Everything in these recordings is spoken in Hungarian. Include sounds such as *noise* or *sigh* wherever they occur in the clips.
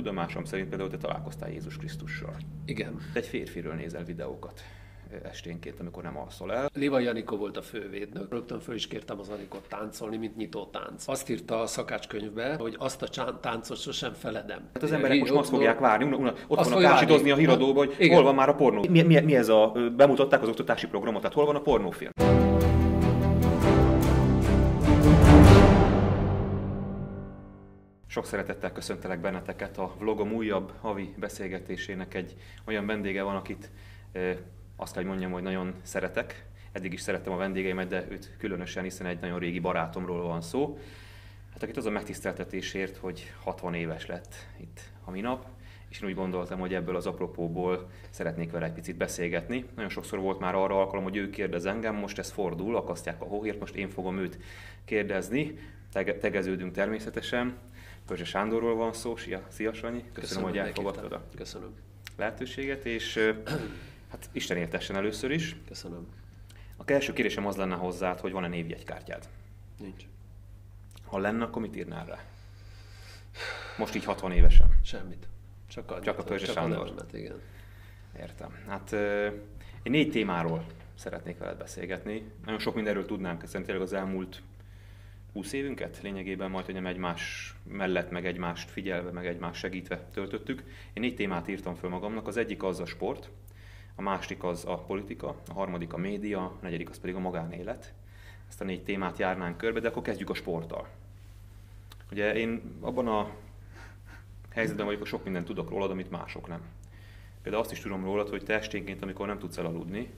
Tudomásom szerint például te találkoztál Jézus Krisztussal. Igen. Te egy férfiről nézel videókat esténként, amikor nem alszol el. Liva Janikó volt a fővédnök. Rögtön föl is kértem az Anikot táncolni, mint nyitó tánc. Azt írta a szakácskönyvbe, hogy azt a táncot sosem feledem. Hát az emberek most azt fogják várni, una, una, ott Azt ásítozni a várni. híradóba, hogy Igen. hol van már a pornó. Mi, mi, mi ez a, bemutatták az oktatási programot, tehát hol van a pornófilm? Sok szeretettel köszöntelek benneteket. A vlogom újabb havi beszélgetésének egy olyan vendége van, akit eh, azt kell, hogy mondjam, hogy nagyon szeretek. Eddig is szerettem a vendégeimet, de őt különösen, hiszen egy nagyon régi barátomról van szó. Hát akit az a megtiszteltetésért, hogy 60 éves lett itt a minap, és én úgy gondoltam, hogy ebből az apropóból szeretnék vele egy picit beszélgetni. Nagyon sokszor volt már arra alkalom, hogy ő kérdez engem, most ez fordul, akasztják a hóhért, most én fogom őt kérdezni. Tege- tegeződünk természetesen. Pörzse Sándorról van szó, Szia, szia Sanyi, köszönöm, hogy elfogadtad a. Köszönöm. lehetőséget, és hát Isten értessen először is. Köszönöm. A első kérésem az lenne hozzád, hogy van-e névjegykártyád. Nincs. Ha lenne, akkor mit írnál rá? Most így 60 évesen. Semmit. Csak a, Csak a Pörzse Sándor. Nevemet, igen. Értem. Hát én négy témáról szeretnék veled beszélgetni. Nagyon sok mindenről tudnánk, hiszen tényleg az elmúlt 20 évünket lényegében majd, hogy nem egymás mellett, meg egymást figyelve, meg egymást segítve töltöttük. Én négy témát írtam föl magamnak. Az egyik az a sport, a másik az a politika, a harmadik a média, a negyedik az pedig a magánélet. Ezt a négy témát járnánk körbe, de akkor kezdjük a sporttal. Ugye én abban a helyzetben vagyok, hogy sok mindent tudok rólad, amit mások nem. Például azt is tudom rólad, hogy te esténként, amikor nem tudsz elaludni,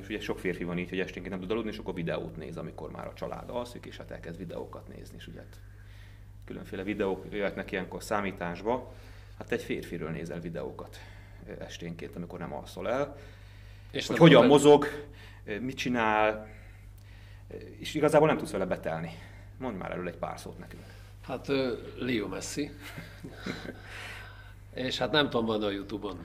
és ugye sok férfi van így, hogy esténként nem tud aludni, és akkor videót néz, amikor már a család alszik, és hát elkezd videókat nézni, és ugye hát különféle videók jöhetnek ilyenkor számításba. Hát egy férfiről nézel videókat esténként, amikor nem alszol el. És Hogy hogyan tudom, mozog, mit csinál, és igazából nem tudsz vele betelni. Mondj már erről egy pár szót nekünk. Hát Leo Messi. *laughs* és hát nem tudom, van a Youtube-on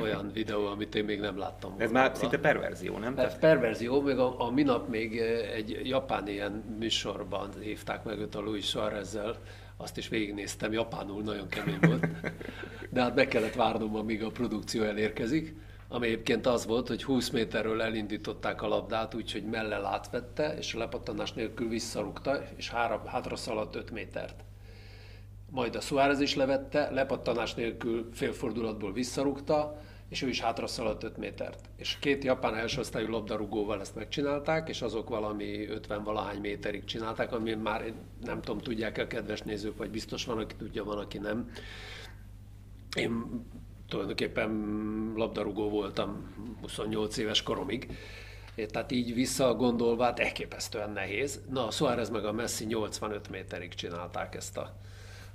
olyan videó, amit én még nem láttam. Ez volna. már szinte perverzió, nem? Ez perverzió, még a, a minap még eh, egy japán ilyen műsorban hívták meg őt a Louis Suarezzel, azt is végignéztem, japánul nagyon kemény volt, de hát meg kellett várnom, amíg a produkció elérkezik, ami egyébként az volt, hogy 20 méterről elindították a labdát, úgyhogy mellel átvette, és a lepattanás nélkül visszarúgta, és hátra szaladt 5 métert. Majd a Suárez is levette, lepattanás nélkül félfordulatból visszarúgta, és ő is hátra szaladt 5 métert. És két japán első osztályú labdarúgóval ezt megcsinálták, és azok valami 50 valahány méterig csinálták, ami már nem tudom, tudják a kedves nézők, vagy biztos van, aki tudja, van, aki nem. Én tulajdonképpen labdarúgó voltam 28 éves koromig, tehát így visszagondolva, hát elképesztően nehéz. Na, a Suárez meg a Messi 85 méterig csinálták ezt a,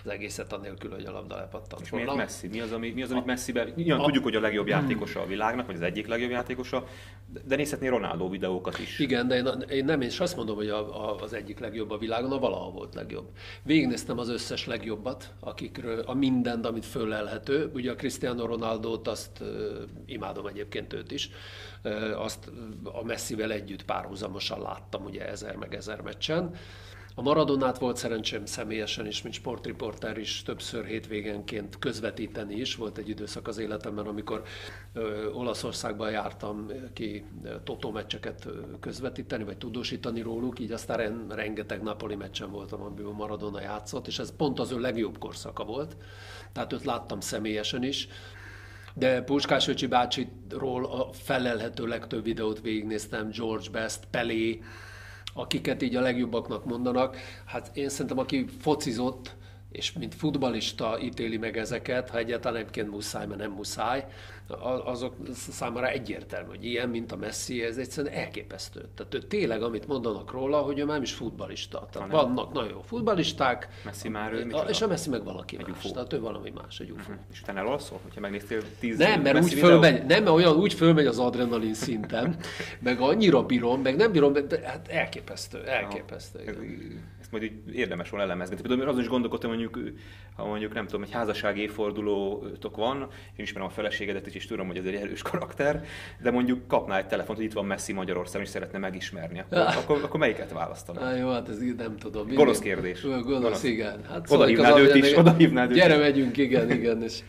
az egészet, anélkül, hogy a labda lepattant És miért. Messi? Mi az, ami, mi az amit Messiben... Nyilván tudjuk, hogy a legjobb játékosa a világnak, vagy az egyik legjobb játékosa, de- nézhetné Ronaldo videókat is. Igen, de én, én nem is azt mondom, hogy a, a, az egyik legjobb a világon, a valaha volt legjobb. Végignéztem az összes legjobbat, akikről, a mindent, amit föllelhető. Ugye a Cristiano Ronaldo-t azt imádom egyébként őt is. Azt a Messivel együtt párhuzamosan láttam, ugye ezer meg ezer meccsen. A Maradonát volt szerencsém személyesen is, mint sportriporter is többször hétvégenként közvetíteni is. Volt egy időszak az életemben, amikor ö, Olaszországban jártam ki Totó meccseket közvetíteni, vagy tudósítani róluk, így aztán ren, rengeteg Napoli meccsen voltam, amiben Maradona játszott, és ez pont az ő legjobb korszaka volt. Tehát őt láttam személyesen is. De Puskás Öcsi bácsiról a felelhető legtöbb videót végignéztem, George Best, Pelé, akiket így a legjobbaknak mondanak. Hát én szerintem, aki focizott, és mint futbalista ítéli meg ezeket, ha egyáltalán egyébként muszáj, mert nem muszáj, azok számára egyértelmű, hogy ilyen, mint a Messi, ez egyszerűen elképesztő. Tehát ő tényleg, amit mondanak róla, hogy ő már nem is futbalista. Tehát Hanem? vannak nagyon jó futbalisták, Messi már ő a, és a Messi meg valaki Egy más. UFO. Tehát ő valami más, egy UFO. És utána elalszol, hogyha megnéztél tíz Nem, mert Messi úgy videót? fölmegy, nem, mert olyan úgy fölmegy az adrenalin szinten, meg annyira bírom, meg nem bírom, de hát elképesztő, elképesztő. Ez, igen. ezt majd így érdemes volna elemezni. Például azon is gondolkodtam, mondjuk ha mondjuk nem tudom, egy házassági évfordulótok van, én ismerem a feleségedet is, tudom, hogy ez egy erős karakter, de mondjuk kapná egy telefont, hogy itt van Messi Magyarországon, és szeretne megismerni, akkor, *laughs* akkor, akkor melyiket választaná? Jó, hát ez nem tudom. Gonosz kérdés. Gonosz, Gonosz. igen. Hát oda hívnád őt is, oda hívnád Gyere, megyünk, igen, igen. És,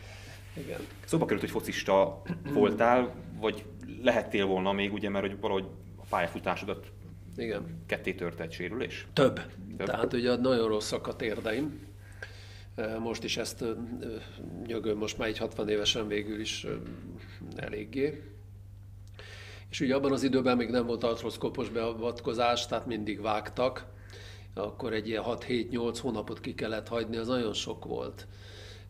igen. Szóba került, hogy focista voltál, vagy lehettél volna még, ugye, mert hogy valahogy a pályafutásodat igen. ketté tört egy sérülés? Több. Több. Tehát ugye nagyon rosszak a térdeim, most is ezt nyögöm, most már egy 60 évesen végül is eléggé. És ugye abban az időben még nem volt artroszkopos beavatkozás, tehát mindig vágtak, akkor egy ilyen 6-7-8 hónapot ki kellett hagyni, az nagyon sok volt.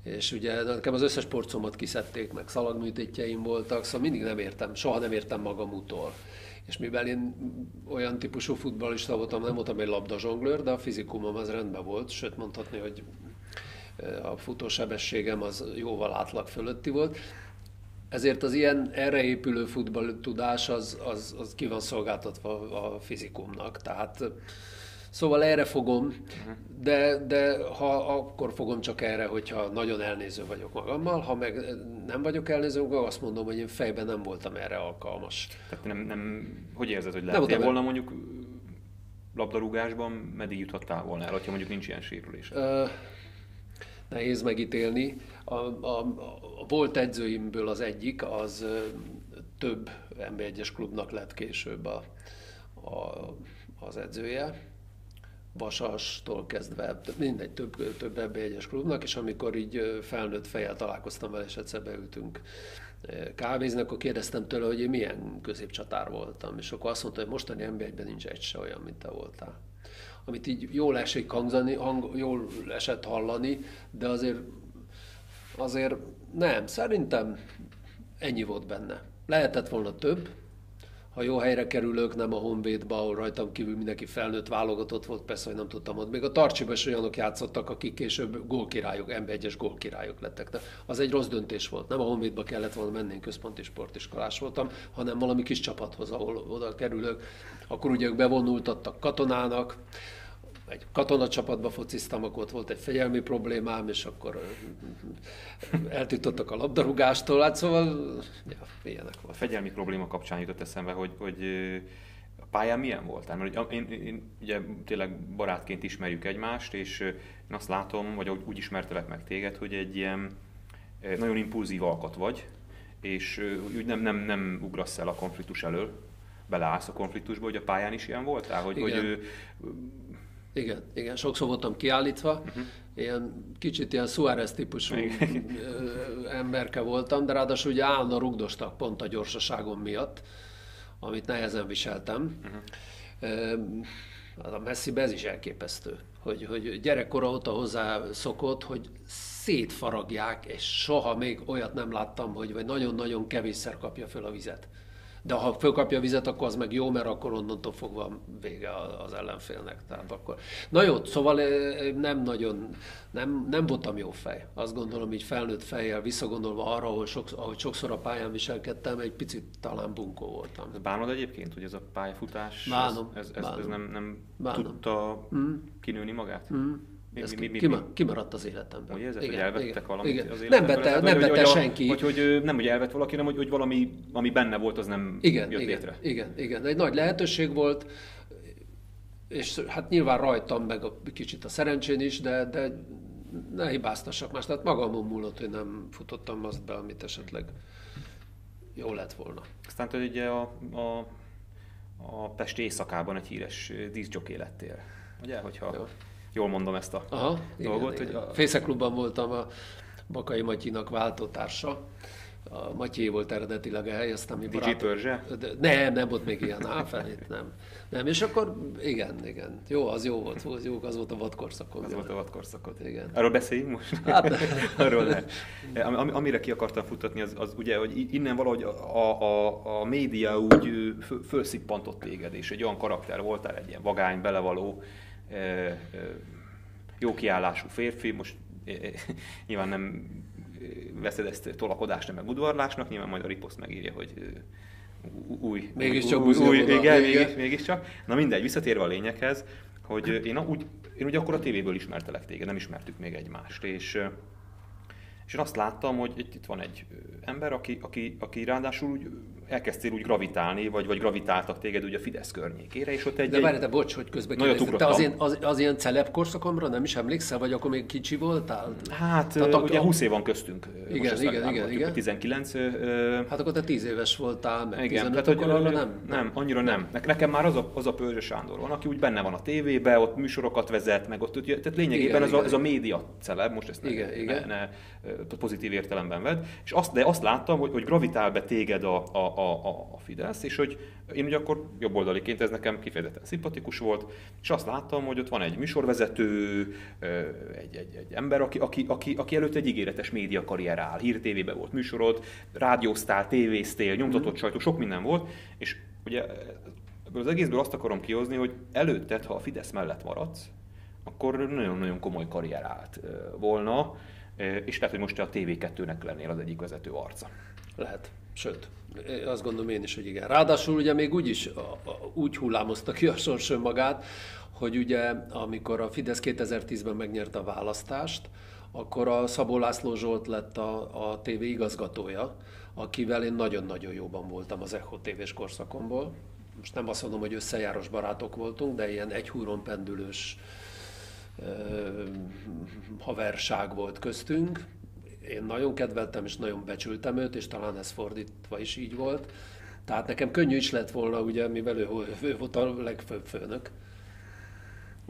És ugye nekem az összes porcomat kiszedték, meg szalagműtétjeim voltak, szóval mindig nem értem, soha nem értem magam utól. És mivel én olyan típusú futballista voltam, nem voltam egy labdazsonglőr, de a fizikumom az rendben volt, sőt mondhatni, hogy a futósebességem az jóval átlag fölötti volt. Ezért az ilyen erre épülő futballtudás az, az, az ki van szolgáltatva a fizikumnak. Tehát Szóval erre fogom, de, de ha akkor fogom csak erre, hogyha nagyon elnéző vagyok magammal, ha meg nem vagyok elnéző, akkor azt mondom, hogy én fejben nem voltam erre alkalmas. Tehát nem, nem hogy érzed, hogy lehetél volna mondjuk labdarúgásban, meddig juthattál volna el, ha mondjuk nincs ilyen sérülés? Uh, nehéz megítélni. A, a, a volt edzőimből az egyik, az több NB1-es klubnak lett később a, a, az edzője. Vasastól kezdve, mindegy, több, több NB1-es klubnak, és amikor így felnőtt fejjel találkoztam vele, és egyszer beültünk kávézni, akkor kérdeztem tőle, hogy én milyen középcsatár voltam, és akkor azt mondta, hogy mostani NB1-ben nincs egy se olyan, mint te voltál amit így jól esik hangzani, hang, jól esett hallani, de azért, azért nem, szerintem ennyi volt benne. Lehetett volna több, ha jó helyre kerülök, nem a Honvédba, ahol rajtam kívül mindenki felnőtt válogatott volt, persze, hogy nem tudtam ott. Még a Tarcsiba is olyanok játszottak, akik később gólkirályok, NB1-es gólkirályok lettek. De az egy rossz döntés volt. Nem a Honvédba kellett volna menni, én központi sportiskolás voltam, hanem valami kis csapathoz, ahol oda kerülök. Akkor ugye ők bevonultattak katonának, egy katonacsapatba fociztam, akkor ott volt egy fegyelmi problémám, és akkor eltűntottak a labdarúgástól, hát szóval, ja, ilyenek volt. A fegyelmi probléma kapcsán jutott eszembe, hogy, hogy a pályán milyen voltál? Mert én, én, én ugye tényleg barátként ismerjük egymást, és én azt látom, vagy úgy ismertelek meg téged, hogy egy ilyen nagyon impulzív alkat vagy, és úgy nem, nem, nem ugrasz el a konfliktus elől, beleállsz a konfliktusba, hogy a pályán is ilyen voltál, hogy, hogy igen, igen, sokszor voltam kiállítva, uh-huh. ilyen kicsit ilyen Suárez típusú emberke voltam, de ráadásul ugye állandóan rugdostak pont a gyorsaságom miatt, amit nehezen viseltem. Uh-huh. A Messi ez is elképesztő, hogy, hogy gyerekkora óta hozzá szokott, hogy szétfaragják, és soha még olyat nem láttam, hogy vagy nagyon-nagyon kevésszer kapja föl a vizet de ha fölkapja a vizet, akkor az meg jó, mert akkor onnantól fogva vége az ellenfélnek. Tehát akkor... Na jó, szóval nem nagyon, nem, nem voltam jó fej. Azt gondolom, így felnőtt fejjel visszagondolva arra, ahogy, sokszor, ahogy sokszor a pályán viselkedtem, egy picit talán bunkó voltam. Bánod egyébként, hogy ez a pályafutás, bánom, ez, ez, bánom. ez nem, nem bánom. tudta mm. kinőni magát? Mm. Mi, Ez mi, mi, mi, kimaradt az életemben. Hogy érzed, igen, hogy elvettek igen, valamit igen. az életemben? Nem vette, nem vette hogy, senki. Hogy, hogy, nem, hogy elvett valaki, hanem hogy, hogy valami, ami benne volt, az nem igen, jött igen, létre. Igen, igen. Egy nagy lehetőség volt, és hát nyilván rajtam, meg a, kicsit a szerencsén is, de, de ne hibáztassak más. Tehát magamon múlott, hogy nem futottam azt be, amit esetleg jó lett volna. Aztán hogy ugye a, a, a Pesti éjszakában egy híres díszgyoké lettél. Ugye, hogyha... Jó jól mondom ezt a Aha, dolgot. Igen, hogy igen. A... Klubban voltam a Bakai Matyinak váltótársa. A Matyi volt eredetileg a hely, aztán mi DJ Pörzse? Nem, nem volt még ilyen áfelét, nem. Nem, és akkor igen, igen. Jó, az jó volt, az, jó, az volt a vadkorszakod. Az volt a vadkorszakod. Igen. Arról beszéljünk most? Hát, Arról ne. Am, amire ki akartam futatni, az, az ugye, hogy innen valahogy a, a, a média úgy fölszippantott téged, és egy olyan karakter voltál, egy ilyen vagány, belevaló, jó kiállású férfi, most *laughs* nyilván nem veszed ezt tolakodásnak, meg udvarlásnak, nyilván majd a riposzt megírja, hogy új, mégiscsak új, új, új igen, mégis, mégiscsak. Na mindegy, visszatérve a lényeghez, hogy én úgy én ugye akkor a tévéből ismertelek téged, nem ismertük még egymást, és és én azt láttam, hogy itt van egy ember, aki, aki, aki ráadásul úgy elkezdtél úgy gravitálni, vagy, vagy gravitáltak téged ugye a Fidesz környékére, és ott egy... De várj, de bocs, hogy közben kérdeztem. Te az, ilyen, az, az ilyen celeb korszakomra nem is emlékszel, vagy akkor még kicsi voltál? Hát, Tehát ugye a... 20 év van köztünk. Igen, igen, igen, igen. 19. Hát akkor te 10 éves voltál, meg igen, 15, tehát, hogy, nem, nem? Nem, annyira nem. Nekem már az a, az a Pörzse Sándor van, aki úgy benne van a tévébe, ott műsorokat vezet, meg ott, tehát lényegében igen, ez, igen. A, ez a média celeb, most ezt igen, ne, igen. ne, ne pozitív értelemben ved, és azt, de azt láttam, hogy, hogy gravitál be téged a, a, a, a Fidesz, és hogy én ugye akkor jobboldaliként ez nekem kifejezetten szimpatikus volt, és azt láttam, hogy ott van egy műsorvezető, egy, egy, egy ember, aki, aki, aki, aki előtt egy ígéretes média karrier áll. Hír TV-be volt műsorod, rádióztál, tévéztél, nyomtatott mm. sajtó, sok minden volt, és ugye ebből az egészből azt akarom kihozni, hogy előtted, ha a Fidesz mellett maradsz, akkor nagyon-nagyon komoly karrier állt volna, és lehet, hogy most te a TV2-nek lennél az egyik vezető arca. Lehet. Sőt, azt gondolom én is, hogy igen. Ráadásul ugye még úgy is úgy hullámozta ki a sors önmagát, hogy ugye amikor a Fidesz 2010-ben megnyerte a választást, akkor a Szabó László Zsolt lett a, a TV igazgatója, akivel én nagyon-nagyon jóban voltam az Echo TV-s korszakomból. Most nem azt mondom, hogy összejáros barátok voltunk, de ilyen egy húron pendülős haverság volt köztünk. Én nagyon kedveltem és nagyon becsültem őt, és talán ez fordítva is így volt. Tehát nekem könnyű is lett volna, ugye, mivel ő, ő volt a legfőbb főnök.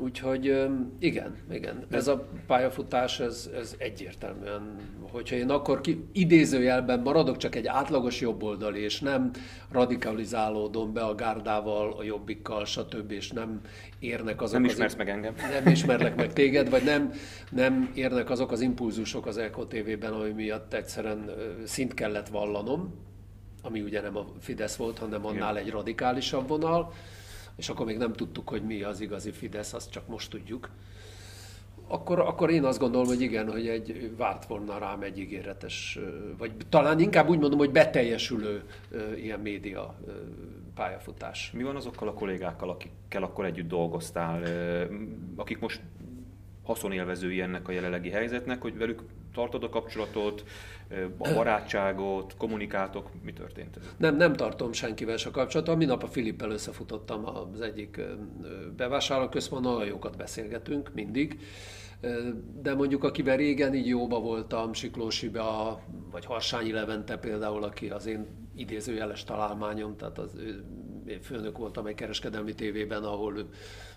Úgyhogy igen, igen. Ez a pályafutás, ez, ez egyértelműen, hogyha én akkor ki, idézőjelben maradok csak egy átlagos jobboldali, és nem radikalizálódom be a gárdával, a jobbikkal, stb., és nem érnek azok Nem ismersz az, meg engem. Nem ismerlek meg téged, vagy nem, nem érnek azok az impulzusok az ECO TV-ben, ami miatt egyszerűen szint kellett vallanom, ami ugye nem a Fidesz volt, hanem annál egy radikálisabb vonal, és akkor még nem tudtuk, hogy mi az igazi Fidesz, azt csak most tudjuk, akkor, akkor én azt gondolom, hogy igen, hogy egy várt volna rám egy ígéretes, vagy talán inkább úgy mondom, hogy beteljesülő ilyen média pályafutás. Mi van azokkal a kollégákkal, akikkel akkor együtt dolgoztál, akik most haszonélvezői ennek a jelenlegi helyzetnek, hogy velük tartod a kapcsolatot, a barátságot, kommunikáltok, mi történt? Nem, nem tartom senkivel se kapcsolatot. Minap a Filippel összefutottam az egyik bevásárlóközpontban, nagyon jókat beszélgetünk mindig. De mondjuk akivel régen így jóba voltam, Siklósiba, vagy Harsányi Levente például, aki az én idézőjeles találmányom, tehát az én főnök voltam egy kereskedelmi tévében, ahol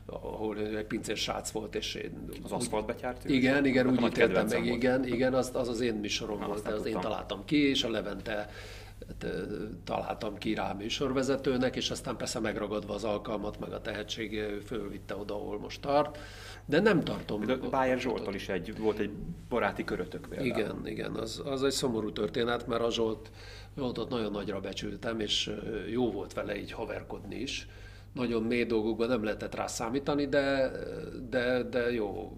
ahol egy pincér srác volt, és én... Az aszfalt betyárt? Igen, igen, úgy ítéltem meg, igen, igen, az, az az én műsorom Na, volt, de az én találtam ki, és a Levente találtam ki rá műsorvezetőnek, és aztán persze megragadva az alkalmat, meg a tehetség fölvitte oda, ahol most tart. De nem tartom. De Bájer Zsoltól is egy, volt egy baráti körötök például. Igen, igen, az, az egy szomorú történet, mert a Zsolt, Zsoltot nagyon nagyra becsültem, és jó volt vele így haverkodni is nagyon mély dolgokban nem lehetett rá számítani, de, de, de jó.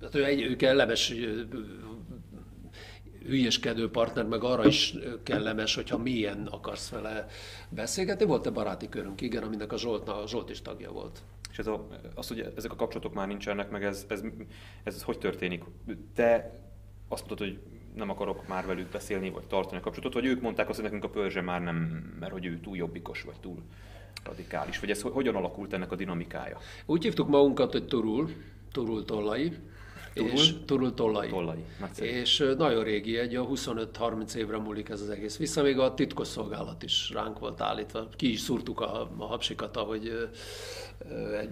Hát ő, egy, ő kellemes hülyeskedő partner, meg arra is kellemes, hogyha milyen akarsz vele beszélgetni. Volt-e baráti körünk, igen, aminek a Zsolt, a Zsolt is tagja volt. És ez a, az, hogy ezek a kapcsolatok már nincsenek, meg ez, ez, ez, ez hogy történik? Te azt mondod, hogy nem akarok már velük beszélni, vagy tartani a kapcsolatot, vagy ők mondták azt, hogy nekünk a pörzse már nem, mert hogy ő túl jobbikos, vagy túl radikális? Vagy ez hogyan alakult ennek a dinamikája? Úgy hívtuk magunkat, hogy Turul, Turul Tollai. Turul? És Turul Tollai. Tollai. És nagyon régi, egy a 25-30 évre múlik ez az egész. Vissza még a titkosszolgálat is ránk volt állítva. Ki is szúrtuk a, a hapsikat, ahogy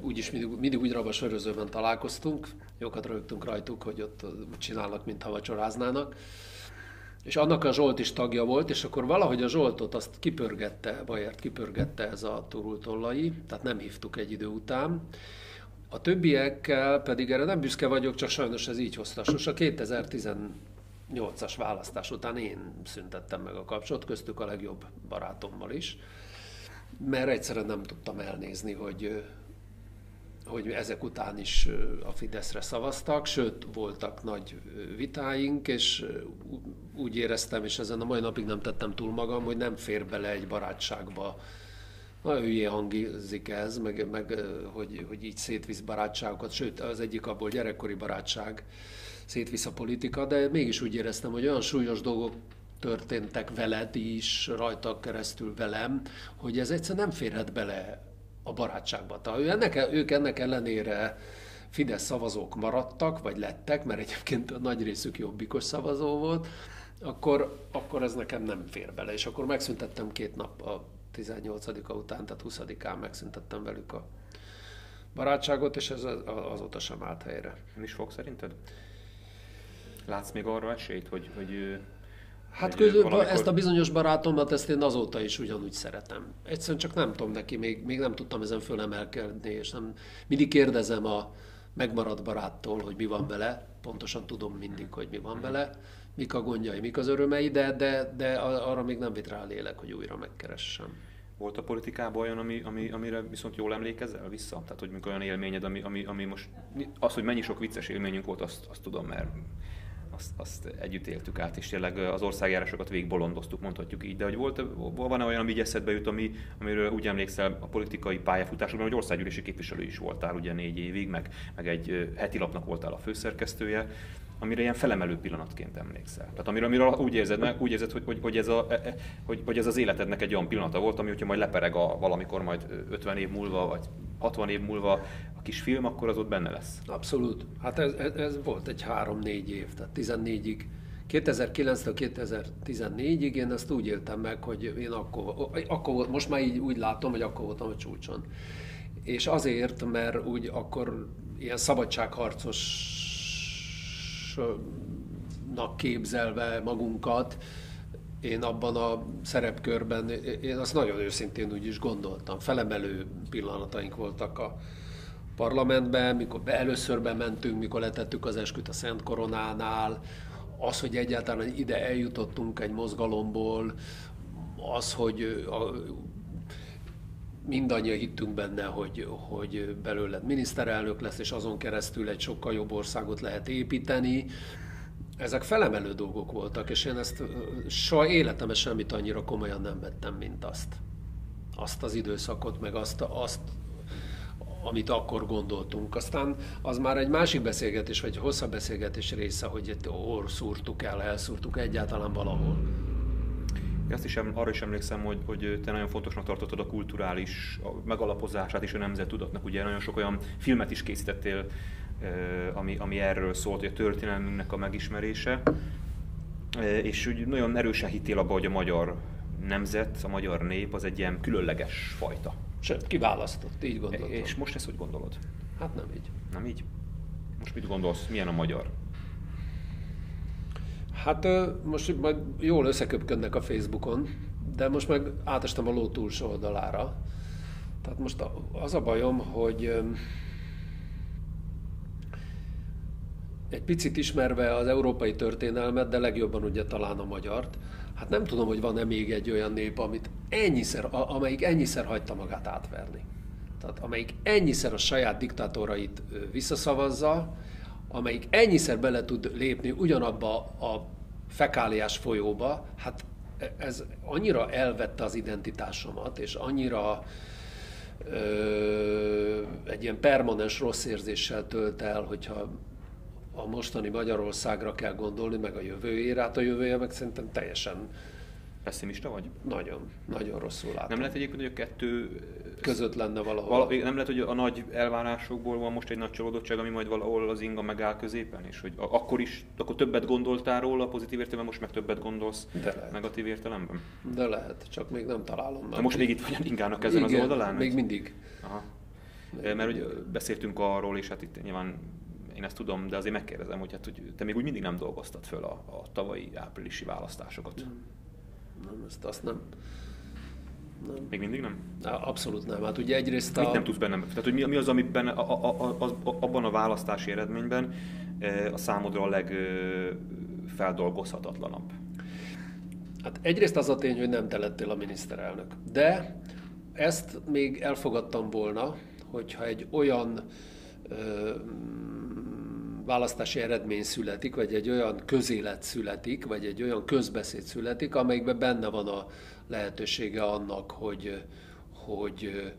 úgyis mindig, mindig úgy rabasörözőben találkoztunk. Jókat rögtünk rajtuk, hogy ott úgy csinálnak, mintha vacsoráznának és annak a Zsolt is tagja volt, és akkor valahogy a Zsoltot azt kipörgette, Bajert kipörgette ez a turultollai, tehát nem hívtuk egy idő után. A többiekkel pedig erre nem büszke vagyok, csak sajnos ez így hozta. a 2018-as választás után én szüntettem meg a kapcsolatot, köztük a legjobb barátommal is, mert egyszerűen nem tudtam elnézni, hogy hogy ezek után is a Fideszre szavaztak, sőt, voltak nagy vitáink, és úgy éreztem, és ezen a mai napig nem tettem túl magam, hogy nem fér bele egy barátságba. Nagyon hülyén hangizik ez, meg, meg hogy, hogy így szétvisz barátságokat, sőt, az egyik abból gyerekkori barátság, szétvisz a politika, de mégis úgy éreztem, hogy olyan súlyos dolgok történtek veled is, rajta keresztül velem, hogy ez egyszer nem férhet bele a barátságba. Tehát ennek, ők ennek ellenére Fidesz szavazók maradtak, vagy lettek, mert egyébként a nagy részük jobbikos szavazó volt, akkor, akkor ez nekem nem fér bele. És akkor megszüntettem két nap a 18-a után, tehát 20-án megszüntettem velük a barátságot, és ez azóta sem állt helyre. Nem is fog szerinted? Látsz még arra esélyt, hogy, hogy Hát közül, valamikor... ezt a bizonyos barátomat, ezt én azóta is ugyanúgy szeretem. Egyszerűen csak nem tudom neki, még, még nem tudtam ezen fölemelkedni, és nem, mindig kérdezem a megmaradt baráttól, hogy mi van vele, pontosan tudom mindig, hogy mi van vele, mik a gondjai, mik az örömei, de, de, de arra még nem vitt rá a lélek, hogy újra megkeressem. Volt a politikában olyan, ami, ami, amire viszont jól emlékezel vissza? Tehát, hogy olyan élményed, ami, ami, ami most... Az, hogy mennyi sok vicces élményünk volt, azt, azt tudom, mert azt, azt együtt éltük át, és tényleg az országjárásokat végigbolondoztuk, mondhatjuk így. De hogy volt, van-e olyan, ami eszedbe jut, ami, amiről úgy emlékszel a politikai pályafutásokban, hogy országgyűlési képviselő is voltál ugye négy évig, meg, meg egy heti lapnak voltál a főszerkesztője, amire ilyen felemelő pillanatként emlékszel. Tehát amiről, amiről úgy érzed, úgy érzed hogy, hogy, hogy, ez a, e, e, hogy, hogy ez az életednek egy olyan pillanata volt, ami hogyha majd lepereg a, valamikor majd 50 év múlva, vagy 60 év múlva a kis film, akkor az ott benne lesz. Abszolút. Hát ez, ez, ez volt egy 3-4 év, tehát 14-ig 2009-től 2014-ig én ezt úgy éltem meg, hogy én akkor, akkor volt, most már így úgy látom, hogy akkor voltam a csúcson. És azért, mert úgy akkor ilyen szabadságharcos nak képzelve magunkat, én abban a szerepkörben, én azt nagyon őszintén úgy is gondoltam. Felemelő pillanataink voltak a parlamentben, mikor először bementünk, mikor letettük az esküt a Szent Koronánál, az, hogy egyáltalán ide eljutottunk egy mozgalomból, az, hogy a, mindannyian hittünk benne, hogy, hogy belőled miniszterelnök lesz, és azon keresztül egy sokkal jobb országot lehet építeni. Ezek felemelő dolgok voltak, és én ezt soha életemben semmit annyira komolyan nem vettem, mint azt. Azt az időszakot, meg azt, azt amit akkor gondoltunk. Aztán az már egy másik beszélgetés, vagy hosszabb beszélgetés része, hogy itt orr szúrtuk el, elszúrtuk egyáltalán valahol. Azt is, arra is emlékszem, hogy, hogy te nagyon fontosnak tartottad a kulturális a megalapozását és a nemzettudatnak. Ugye nagyon sok olyan filmet is készítettél, ami, ami erről szólt, hogy a történelmünknek a megismerése. És úgy nagyon erősen hittél abba, hogy a magyar nemzet, a magyar nép az egy ilyen különleges fajta. Sőt, kiválasztott, így gondoltam. És most ezt hogy gondolod? Hát nem így. Nem így? Most mit gondolsz, milyen a magyar? Hát most majd jól összeköpködnek a Facebookon, de most meg átestem a ló túlsó oldalára. Tehát most az a bajom, hogy egy picit ismerve az európai történelmet, de legjobban ugye talán a magyart, hát nem tudom, hogy van-e még egy olyan nép, amit ennyiszer, amelyik ennyiszer hagyta magát átverni. Tehát amelyik ennyiszer a saját diktátorait visszaszavazza, amelyik ennyiszer bele tud lépni ugyanabba a fekáliás folyóba, hát ez annyira elvette az identitásomat, és annyira ö, egy ilyen permanens rossz érzéssel tölt el, hogyha a mostani Magyarországra kell gondolni, meg a jövőjére, hát a jövője meg szerintem teljesen Pessimista vagy? Nagyon, nagyon rosszul látom. Nem lehet egyébként, hogy a kettő között lenne valahol. Val- nem lehet, hogy a nagy elvárásokból van most egy nagy csalódottság, ami majd valahol az inga megáll középen, és hogy akkor is, akkor többet gondoltál róla pozitív értelemben, most meg többet gondolsz De lehet. negatív értelemben? De lehet, csak még nem találom meg. De most még itt vagy a ingának ezen Igen, az oldalán? még mindig. Aha. Még mert mindig. hogy beszéltünk arról, és hát itt nyilván én ezt tudom, de azért megkérdezem, hogy, hát, hogy te még úgy mindig nem dolgoztad föl a, a tavalyi áprilisi választásokat. Nem, nem ezt azt nem. Nem. Még mindig nem? Abszolút nem. Hát ugye egyrészt a... Mit nem tudsz bennem? Tehát, hogy mi, mi az, amiben a, a, a, a, abban a választási eredményben a számodra a legfeldolgozhatatlanabb? Hát egyrészt az a tény, hogy nem te lettél a miniszterelnök. De ezt még elfogadtam volna, hogyha egy olyan ö, választási eredmény születik, vagy egy olyan közélet születik, vagy egy olyan közbeszéd születik, amelyikben benne van a lehetősége annak, hogy, hogy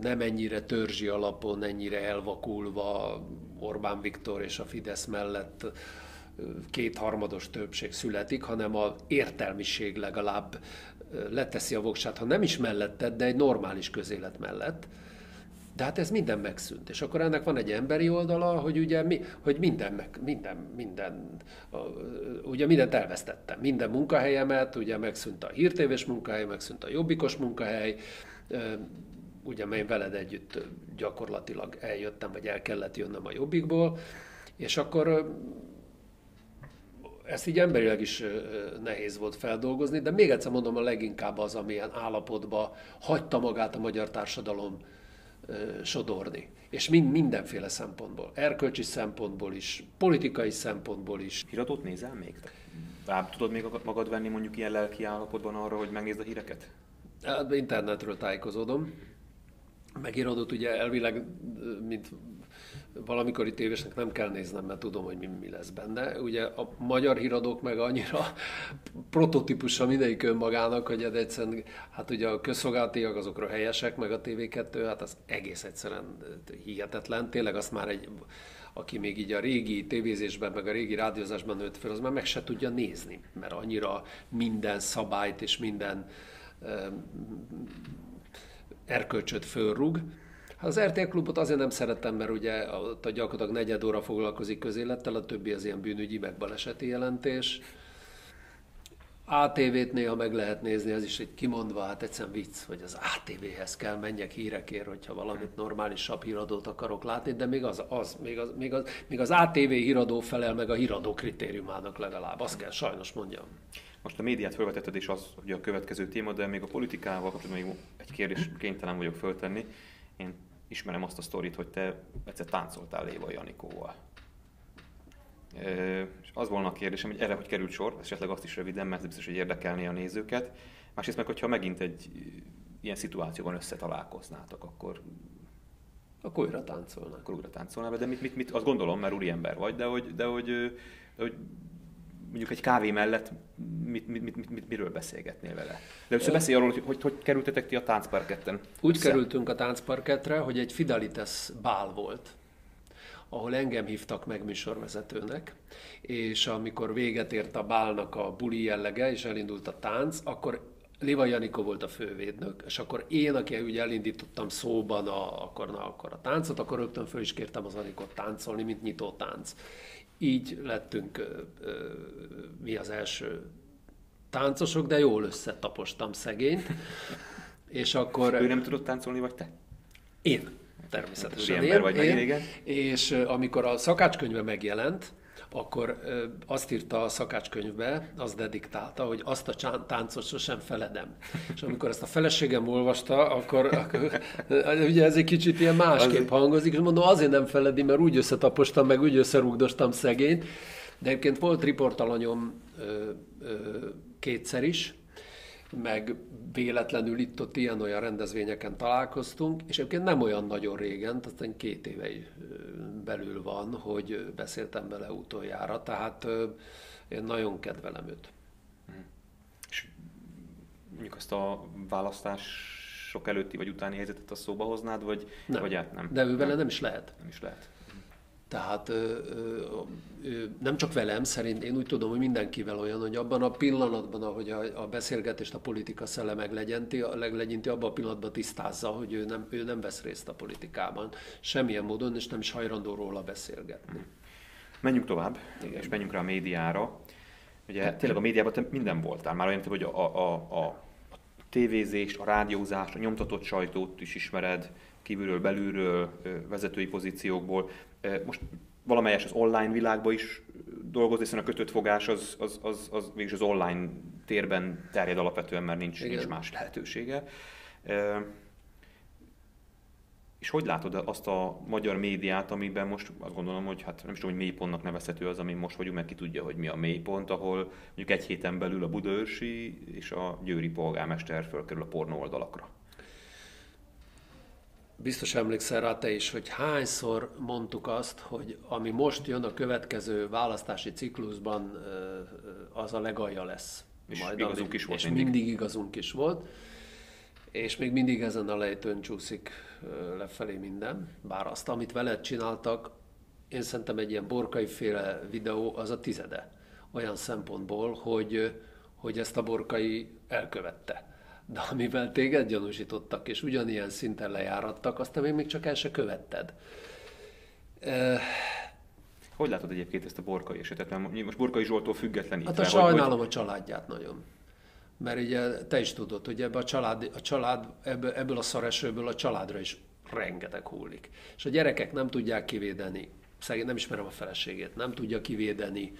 nem ennyire törzsi alapon, ennyire elvakulva Orbán Viktor és a Fidesz mellett kétharmados többség születik, hanem a értelmiség legalább leteszi a voksát, ha nem is melletted, de egy normális közélet mellett. De hát ez minden megszűnt. És akkor ennek van egy emberi oldala, hogy ugye mi, hogy minden, meg, minden, minden, ugye mindent elvesztettem. Minden munkahelyemet, ugye megszűnt a hírtévés munkahely, megszűnt a jobbikos munkahely, ugye én veled együtt gyakorlatilag eljöttem, vagy el kellett jönnöm a jobbikból, és akkor ezt így emberileg is nehéz volt feldolgozni, de még egyszer mondom, a leginkább az, amilyen állapotba hagyta magát a magyar társadalom sodorni. És mind, mindenféle szempontból. Erkölcsi szempontból is, politikai szempontból is. Híradót nézel még? Rá tudod még magad venni mondjuk ilyen lelki állapotban arra, hogy megnézd a híreket? Hát, internetről tájékozódom. Megirodott ugye elvileg, mint valamikori tévésnek nem kell néznem, mert tudom, hogy mi, mi lesz benne. Ugye a magyar híradók meg annyira *laughs* prototípusa mindegyik önmagának, hogy ez egyszerűen, hát ugye a közszolgálatiak azokra helyesek, meg a TV2, hát az egész egyszerűen hihetetlen. Tényleg azt már egy aki még így a régi tévézésben, meg a régi rádiózásban nőtt fel, az már meg se tudja nézni, mert annyira minden szabályt és minden erkölcsöt fölrúg. Az RTL klubot azért nem szeretem, mert ugye ott a gyakorlatilag negyed óra foglalkozik közélettel, a többi az ilyen bűnügyi, meg baleseti jelentés. ATV-t néha meg lehet nézni, ez is egy kimondva, hát egyszerűen vicc, hogy az ATV-hez kell menjek hírekért, hogyha valamit normálisabb híradót akarok látni, de még az, az, még az, még az, még az ATV híradó felel meg a híradó kritériumának legalább, azt kell sajnos mondjam. Most a médiát felvetetted, és az ugye a következő téma, de még a politikával kapcsolatban még egy kérdés kénytelen vagyok föltenni. Én ismerem azt a sztorit, hogy te egyszer táncoltál Léva Janikóval. És az volna a kérdésem, hogy erre hogy került sor, esetleg azt is röviden, mert biztos, hogy érdekelné a nézőket. Másrészt meg, hogyha megint egy ilyen szituációban összetalálkoznátok, akkor akkor újra táncolnál. Akkor újra táncolnál, de mit, mit, mit, azt gondolom, mert úriember vagy, de hogy, de hogy, de hogy mondjuk egy kávé mellett mit, mit, mit, mit, miről beszélgetnél vele? De össze beszélj arról, hogy, hogy hogy kerültetek ti a táncparketten. Úgy össze? kerültünk a táncparkettre, hogy egy Fidelitas bál volt ahol engem hívtak meg műsorvezetőnek, és amikor véget ért a bálnak a buli jellege, és elindult a tánc, akkor Liva Janikó volt a fővédnök, és akkor én, aki ugye elindítottam szóban a, akkor, na, akkor a táncot, akkor rögtön föl is kértem az Anikot táncolni, mint nyitó tánc. Így lettünk ö, ö, mi az első táncosok, de jól összetapostam szegényt. És akkor... Ő nem tudott táncolni, vagy te? Én. Természetesen én, vagy én, igen. És amikor a szakácskönyve megjelent, akkor azt írta a szakácskönyvbe, azt dediktálta, hogy azt a táncot sosem feledem. És amikor ezt a feleségem olvasta, akkor, akkor ugye ez egy kicsit ilyen másképp hangozik, és mondom, azért nem feledi, mert úgy összetapostam, meg úgy összerúgdostam szegényt. De egyébként volt riportalanyom ö, ö, kétszer is, meg véletlenül itt-ott ilyen-olyan rendezvényeken találkoztunk, és egyébként nem olyan nagyon régen, tehát két éve belül van, hogy beszéltem vele utoljára, tehát én nagyon kedvelem őt. És mondjuk azt a választás sok előtti vagy utáni helyzetet a szóba hoznád, vagy, nem. vagy át nem? De ő vele nem. nem is lehet. Nem is lehet. Tehát ö, ö, nem csak velem, szerint én úgy tudom, hogy mindenkivel olyan, hogy abban a pillanatban, ahogy a, a beszélgetést a politika szele meglegyinti, abban a pillanatban tisztázza, hogy ő nem, ő nem vesz részt a politikában. Semmilyen módon, és nem is hajlandó róla beszélgetni. Menjünk tovább, Igen. és menjünk rá a médiára. Ugye tényleg a médiában te minden voltál, már olyan, hogy a, a, a, a tévézést, a rádiózást, a nyomtatott sajtót is ismered, kívülről, belülről, vezetői pozíciókból. Most valamelyes az online világban is dolgozni, hiszen a kötött fogás az, az, az, az végül az online térben terjed alapvetően, mert nincs, nincs más lehetősége. És hogy látod azt a magyar médiát, amiben most azt gondolom, hogy hát nem is tudom, hogy mélypontnak nevezhető az, ami most vagyunk, mert ki tudja, hogy mi a mélypont, ahol mondjuk egy héten belül a Budaörsi és a Győri polgármester fölkerül a pornó oldalakra biztos emlékszel rá te is, hogy hányszor mondtuk azt, hogy ami most jön a következő választási ciklusban, az a legalja lesz. És Majd igazunk is volt És mindig. mindig igazunk is volt. és még mindig ezen a lejtőn csúszik lefelé minden, bár azt, amit veled csináltak, én szerintem egy ilyen borkai féle videó az a tizede. Olyan szempontból, hogy, hogy ezt a borkai elkövette. De amivel téged gyanúsítottak, és ugyanilyen szinten lejárattak, azt te még, csak el se követted. Hogy látod egyébként ezt a Borkai esetet? Mert most Borkai Zsoltól függetlenítve. Hát a sajnálom hogy... a családját nagyon. Mert ugye te is tudod, hogy ebbe a család, a család ebből, ebből a szaresőből a családra is rengeteg hullik. És a gyerekek nem tudják kivédeni. Szegény, nem ismerem a feleségét, nem tudja kivédeni.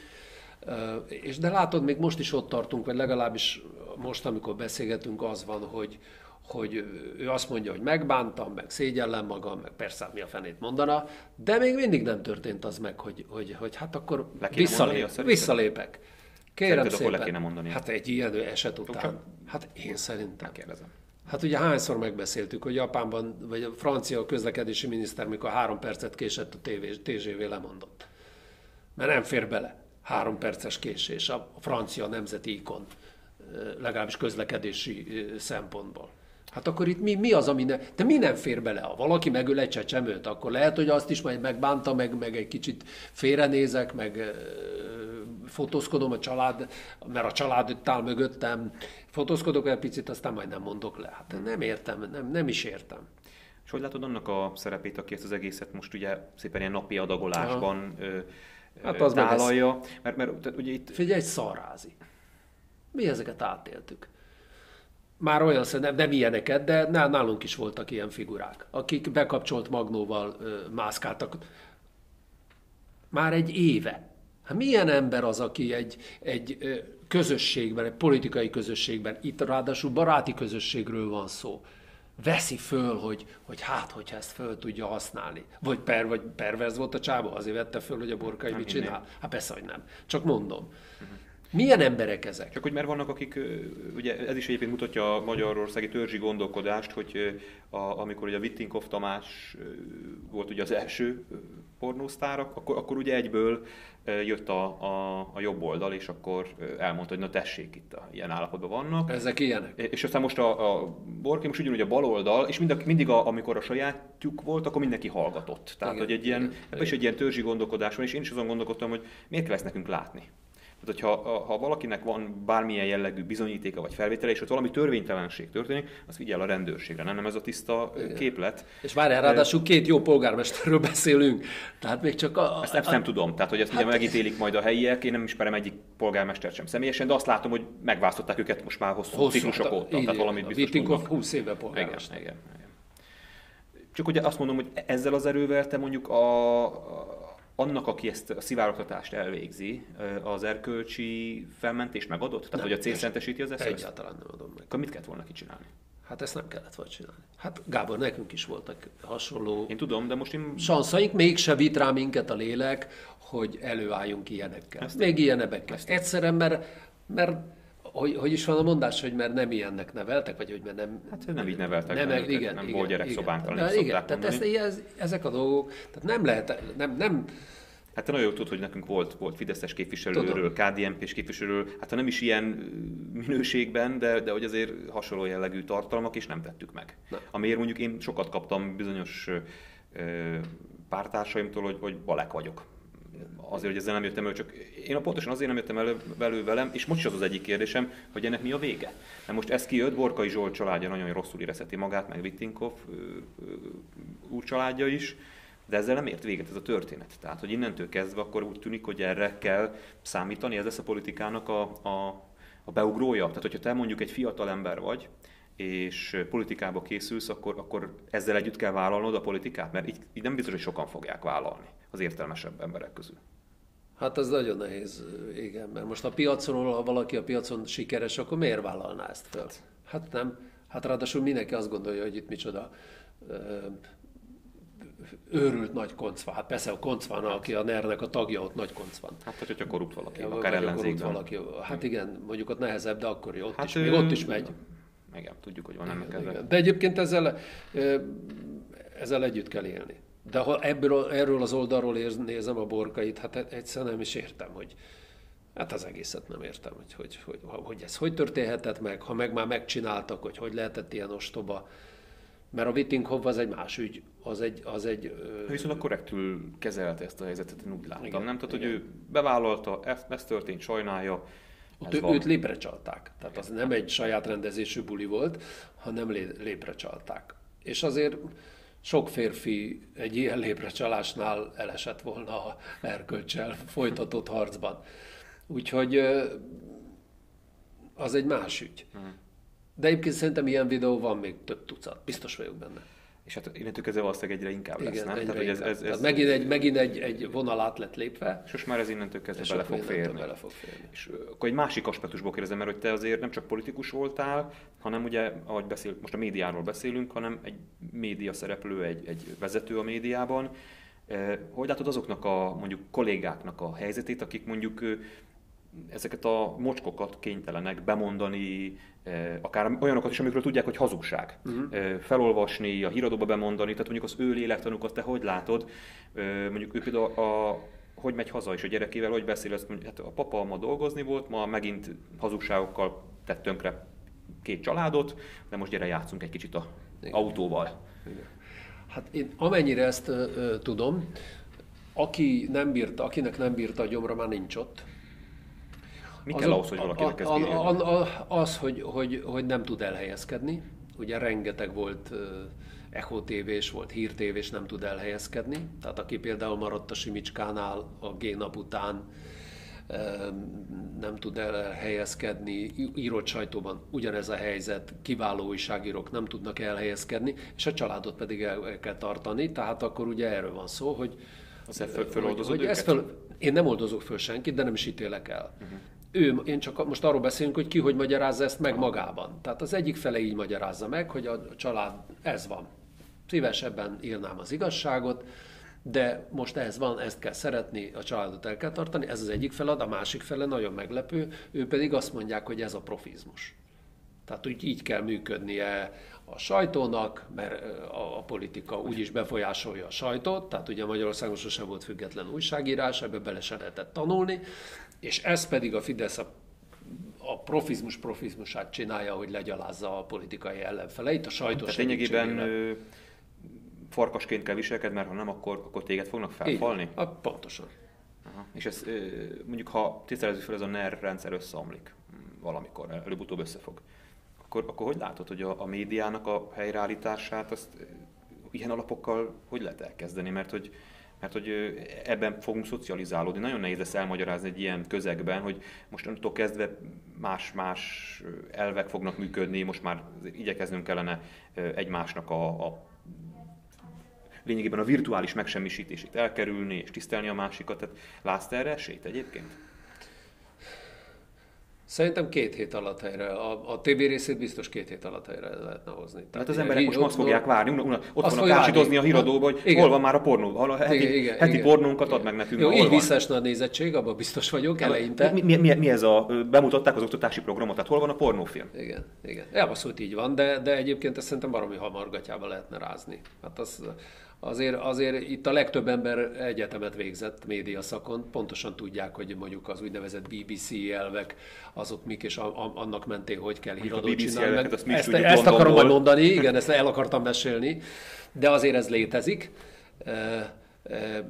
És de látod, még most is ott tartunk, vagy legalábbis most, amikor beszélgetünk, az van, hogy, hogy ő azt mondja, hogy megbántam, meg szégyellem magam, meg persze hát mi a fenét mondana, de még mindig nem történt az meg, hogy, hogy, hogy hát akkor visszalép, visszalépek. Kérem Szerinted szépen. le kéne mondani? Hát egy ilyen eset után. Csak hát én szerintem. Megkérdezem. Hát ugye hányszor megbeszéltük, hogy Japánban, vagy a francia közlekedési miniszter, mikor három percet késett a TGV lemondott. Mert nem fér bele. Három perces késés a francia nemzeti ikon, legalábbis közlekedési szempontból. Hát akkor itt mi, mi az, ami ne... De mi nem fér bele? Ha valaki megöl egy csecsemőt, akkor lehet, hogy azt is majd megbánta, meg, meg egy kicsit félrenézek, meg fotózkodom a család, mert a család itt áll mögöttem, fotózkodok egy picit, aztán majd nem mondok le. Hát nem értem, nem, nem is értem. És hogy látod annak a szerepét, aki ezt az egészet most ugye szépen ilyen napi adagolásban ö, hát az tálalja? Mert, mert, mert ugye itt... Figyelj, egy szarázi. Mi ezeket átéltük már olyan nem, nem ilyeneket, de nálunk is voltak ilyen figurák, akik bekapcsolt magnóval ö, mászkáltak. Már egy éve. Hát milyen ember az, aki egy, egy ö, közösségben, egy politikai közösségben, itt ráadásul baráti közösségről van szó, veszi föl, hogy, hogy hát, hogyha ezt föl tudja használni. Vagy, per, vagy perverz volt a csába, azért vette föl, hogy a borkai mit csinál. Hát persze, hogy nem. Csak mondom. Uh-huh. Milyen emberek ezek? Csak hogy mert vannak, akik, ugye ez is egyébként mutatja a magyarországi törzsi gondolkodást, hogy a, amikor ugye a Wittinkov Tamás volt ugye az első pornósztár, akkor, akkor ugye egyből jött a, a, a jobb oldal, és akkor elmondta, hogy na tessék, itt a, ilyen állapotban vannak. Ezek ilyenek. És aztán most a, a Borké most ugyanúgy a bal oldal, és mind a, mindig a, amikor a sajátjuk volt, akkor mindenki hallgatott. Tehát, igen, hogy egy ilyen, igen, is egy ilyen törzsi gondolkodás van, és én is azon gondolkodtam, hogy miért kell ezt nekünk látni. Tehát, hogyha ha valakinek van bármilyen jellegű bizonyítéka vagy felvétele, és ott valami törvénytelenség történik, az figyel a rendőrségre, nem, nem ez a tiszta Igen. képlet. És várjál, ráadásul két jó polgármesterről beszélünk. Tehát még csak a... Ezt nem, a... nem tudom, tehát hogy ezt hát... megítélik majd a helyiek, én nem ismerem egyik polgármestert sem személyesen, de azt látom, hogy megválasztották őket most már hosszú, hosszú ciklusok hát, óta, tehát valamit biztos tudnak. 20 éve polgármester. Igen, igen, igen. Csak ugye azt mondom, hogy ezzel az erővel te mondjuk a, a annak, aki ezt a szivárogtatást elvégzi, az erkölcsi felmentés megadott? Tehát, nem, hogy a cél szentesíti az eszközt? Egyáltalán nem adom meg. Akkor mit kellett volna kicsinálni? Hát ezt nem kellett volna csinálni. Hát Gábor, nekünk is voltak hasonló... Én tudom, de most én... Sanszaink mégse vit rá minket a lélek, hogy előálljunk ilyenekkel. Ezt Még ilyenebekkel. Egyszerűen, mert, mert hogy, hogy is van a mondás, hogy mert nem ilyennek neveltek, vagy hogy mert nem... Hát nem így neveltek, nem, nem, igen, nem igen, volt gyerekszobánk, igen, igen, tehát ezt, ez, ezek a dolgok, tehát nem lehet, nem, nem, Hát te nagyon jól tudod, hogy nekünk volt, volt Fideszes képviselőről, KDNP-s képviselőről, hát ha nem is ilyen minőségben, de, de hogy azért hasonló jellegű tartalmak, és nem tettük meg. Na. Amiért mondjuk én sokat kaptam bizonyos ö, pártársaimtól, hogy, hogy balek vagyok azért, hogy ezzel nem jöttem elő, csak én pontosan azért nem jöttem elő, elő velem, és most is az az egyik kérdésem, hogy ennek mi a vége. Mert most ez kijött, Borkai Zsolt családja nagyon rosszul érezheti magát, meg Vittinkov úr családja is, de ezzel nem ért véget ez a történet. Tehát, hogy innentől kezdve akkor úgy tűnik, hogy erre kell számítani, ez lesz a politikának a, a, a beugrója. Tehát, hogyha te mondjuk egy fiatal ember vagy, és politikába készülsz, akkor, akkor ezzel együtt kell vállalnod a politikát, mert így, így nem biztos, hogy sokan fogják vállalni az értelmesebb emberek közül. Hát ez nagyon nehéz, igen, mert most a piacon, ha valaki a piacon sikeres, akkor miért vállalná ezt fel? Hát nem. Hát ráadásul mindenki azt gondolja, hogy itt micsoda őrült nagy koncva. Hát persze a koncván, aki a ner a tagja, ott nagy koncván. Hát, hogyha korrupt valaki, ja, akár ellenzékben. valaki. Hát igen, mondjuk ott nehezebb, de akkor jó, ott, hát is, ő... még ott is megy. Igen, tudjuk, hogy van ennek ezzel. De egyébként ezzel, ezzel együtt kell élni. De ha ebből, erről az oldalról nézem a borkait, hát egyszerűen nem is értem, hogy Hát az egészet nem értem, hogy, hogy, hogy, hogy ez hogy történhetett meg, ha meg már megcsináltak, hogy hogy lehetett ilyen ostoba. Mert a Wittinghoff az egy más ügy, az egy... Az egy ő viszont korrektül kezelte ezt a helyzetet, én úgy láttam, igen, nem? Tehát, igen. hogy ő bevállalta, ez, ez történt, sajnálja, ott ő, őt lépre csalták. Tehát az nem egy saját rendezésű buli volt, hanem lé, lépre csalták. És azért sok férfi egy ilyen lépre csalásnál elesett volna a erkölcsel folytatott harcban. Úgyhogy az egy más ügy. Mhm. De egyébként szerintem ilyen videó van még több tucat. Biztos vagyok benne. És hát innentől kezdve valószínűleg egyre inkább lesz, Igen, nem? Tehát, hogy ez, ez, ez, megint, egy, megint egy, egy vonal át lett lépve. És most már ez innentől kezdve bele fog, férni. bele fog férni. És akkor egy másik aspektusból kérdezem, mert hogy te azért nem csak politikus voltál, hanem ugye, ahogy beszél, most a médiáról beszélünk, hanem egy média szereplő, egy, egy vezető a médiában. Hogy látod azoknak a mondjuk kollégáknak a helyzetét, akik mondjuk ezeket a mocskokat kénytelenek bemondani, eh, akár olyanokat is, amikről tudják, hogy hazugság. Uh-huh. Felolvasni, a híradóba bemondani, tehát mondjuk az ő lélektanukat te hogy látod, eh, mondjuk ő például a, hogy megy haza, és a gyerekével hogy beszél, azt mondja, hát a papa ma dolgozni volt, ma megint hazugságokkal tett tönkre két családot, de most gyere játszunk egy kicsit a Igen. autóval. Igen. Hát én amennyire ezt ö, tudom, aki nem bírta, akinek nem bírta a gyomra, már nincs ott. Mi kell ahhoz, hogy valakinek ez a, a, a, Az, hogy, hogy, hogy nem tud elhelyezkedni. Ugye rengeteg volt Echo TV-s, volt Hír TV-s, nem tud elhelyezkedni. Tehát aki például maradt a Simicskánál a G-nap után, nem tud elhelyezkedni, írott sajtóban ugyanez a helyzet, kiváló újságírók nem tudnak elhelyezkedni, és a családot pedig el kell tartani, tehát akkor ugye erről van szó, hogy, az föl, hogy, hogy ezt föl, én nem oldozok föl senkit, de nem is ítélek el. Uh-huh ő, én csak most arról beszélünk, hogy ki hogy magyarázza ezt meg magában. Tehát az egyik fele így magyarázza meg, hogy a család, ez van. Szívesebben írnám az igazságot, de most ez van, ezt kell szeretni, a családot el kell tartani, ez az egyik felad, a másik fele nagyon meglepő, ő pedig azt mondják, hogy ez a profizmus. Tehát úgy így kell működnie a sajtónak, mert a, a politika úgyis befolyásolja a sajtót, tehát ugye Magyarországon sosem volt független újságírás, ebbe bele se lehetett tanulni, és ez pedig a Fidesz a, a profizmus profizmusát csinálja, hogy legyalázza a politikai ellenfeleit, a sajtó Tehát lényegében farkasként kell viselkedni, mert ha nem, akkor, akkor téged fognak felfalni? Igen, pontosan. Aha. És ez mondjuk, ha tisztelezzük fel, ez a NER rendszer összeomlik valamikor, előbb-utóbb összefog, akkor, akkor hogy látod, hogy a, a médiának a helyreállítását, azt ilyen alapokkal hogy lehet elkezdeni? Mert hogy mert hogy ebben fogunk szocializálódni. Nagyon nehéz ezt elmagyarázni egy ilyen közegben, hogy most onnantól kezdve más-más elvek fognak működni, most már igyekeznünk kellene egymásnak a, a lényegében a virtuális megsemmisítését elkerülni és tisztelni a másikat. Tehát látsz erre esélyt egyébként? Szerintem két hét alatt helyre. A, a TV részét biztos két hét alatt helyre lehetne hozni. Tehát az emberek most azt fogják várni, una, ott vannak ásítozni a híradóba, hogy igen. hol van már a pornó, a heti, igen, igen, heti igen. pornónkat ad meg nekünk. Jó, így visszaesne a nézettség, abban biztos vagyok eleinte. Mi, mi, mi, mi, ez a, bemutatták az oktatási programot, tehát hol van a pornófilm? Igen, igen. Elbaszott így van, de, de egyébként ezt szerintem baromi hamargatjába lehetne rázni. Hát az, azért, azért itt a legtöbb ember egyetemet végzett média szakon, pontosan tudják, hogy mondjuk az úgynevezett BBC elvek, azok mik, és a, a, annak mentén hogy kell híradót csinálni. Meg, ezt, ezt, ezt akarom majd mondani, igen, ezt el akartam mesélni, de azért ez létezik. E, e,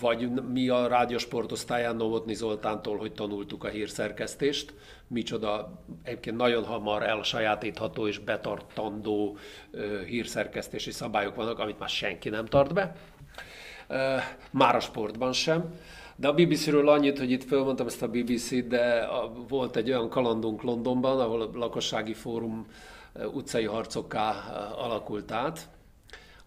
vagy mi a rádiósport osztályán Novotni Zoltántól, hogy tanultuk a hírszerkesztést, micsoda egyébként nagyon hamar elsajátítható és betartandó hírszerkesztési szabályok vannak, amit már senki nem tart be, már a sportban sem. De a BBC-ről annyit, hogy itt fölmondtam ezt a BBC-t, de a, volt egy olyan kalandunk Londonban, ahol a lakossági fórum utcai harcokká alakult át,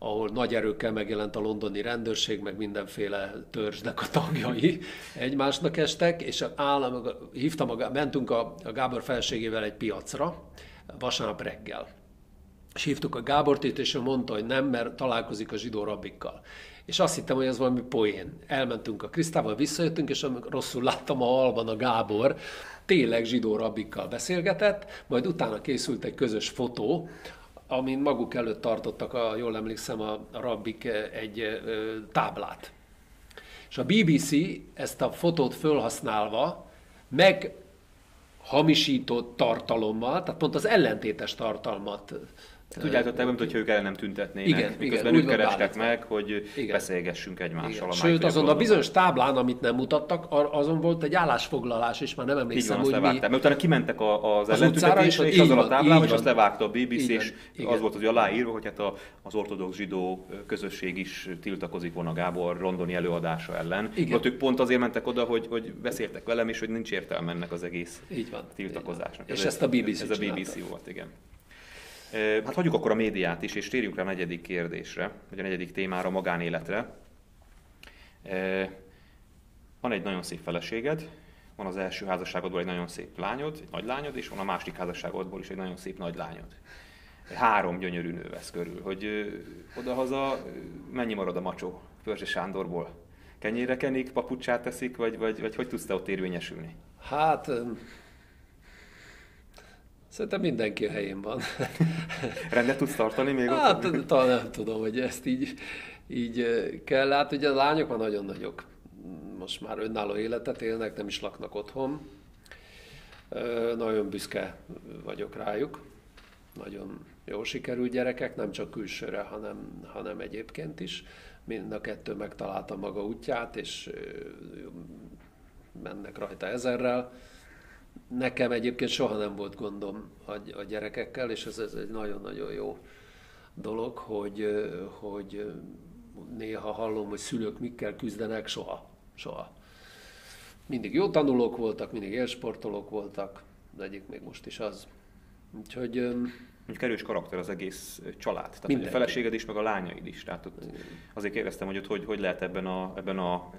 ahol nagy erőkkel megjelent a londoni rendőrség, meg mindenféle törzsnek a tagjai egymásnak estek, és állam, hívtam, a, mentünk a, a Gábor felségével egy piacra, vasárnap reggel. És hívtuk a Gábort itt, és ő mondta, hogy nem, mert találkozik a zsidó rabbikkal. És azt hittem, hogy ez valami poén. Elmentünk a Krisztával, visszajöttünk, és rosszul láttam a alban a Gábor, tényleg zsidó rabbikkal beszélgetett, majd utána készült egy közös fotó, amin maguk előtt tartottak, a, jól emlékszem, a rabbik egy táblát. És a BBC ezt a fotót felhasználva meg hamisított tartalommal, tehát pont az ellentétes tartalmat Hát úgy állították, mint hogyha ők el nem tüntetnének, igen, miközben igen, ők kerestek meg, hogy igen. beszélgessünk egymással. Igen. Sőt, azon a bizonyos táblán, amit nem mutattak, azon volt egy állásfoglalás, és már nem emlékszem, Így van, hogy mi... Mert utána kimentek az, ellentüntetésre, és, és azon a táblán, és azt levágta a BBC, és az volt az aláírva, hogy hát a, az ortodox zsidó közösség is tiltakozik volna Gábor rondoni előadása ellen. Igen. Ott ők pont azért mentek oda, hogy, hogy beszéltek velem, és hogy nincs értelme ennek az egész Így van. tiltakozásnak. És ez ezt a BBC Ez a BBC volt, igen. Hát hagyjuk akkor a médiát is, és térjünk rá a negyedik kérdésre, vagy a negyedik témára, a magánéletre. Van egy nagyon szép feleséged, van az első házasságodból egy nagyon szép lányod, egy nagy lányod, és van a másik házasságodból is egy nagyon szép nagy lányod. Három gyönyörű nő vesz körül, hogy odahaza mennyi marad a macsó Pörzse Sándorból? Kenyére kenik, papucsát teszik, vagy, vagy, vagy hogy tudsz te ott érvényesülni? Hát Szerintem mindenki a helyén van. *laughs* Rendet tudsz tartani még hát, ott? talán nem tudom, hogy ezt így, így kell. Hát ugye a lányok már nagyon nagyok. Most már önálló életet élnek, nem is laknak otthon. Nagyon büszke vagyok rájuk. Nagyon jó sikerült gyerekek, nem csak külsőre, hanem, hanem egyébként is. Mind a kettő megtalálta maga útját, és mennek rajta ezerrel Nekem egyébként soha nem volt gondom a, a gyerekekkel, és ez, ez egy nagyon-nagyon jó dolog, hogy, hogy néha hallom, hogy szülők mikkel küzdenek, soha, soha. Mindig jó tanulók voltak, mindig élsportolók voltak, de egyik még most is az. Úgyhogy... Mondjuk erős karakter az egész család. Tehát a feleséged is, meg a lányaid is. Tehát ott azért kérdeztem, hogy ott hogy, hogy lehet ebben a, ebben a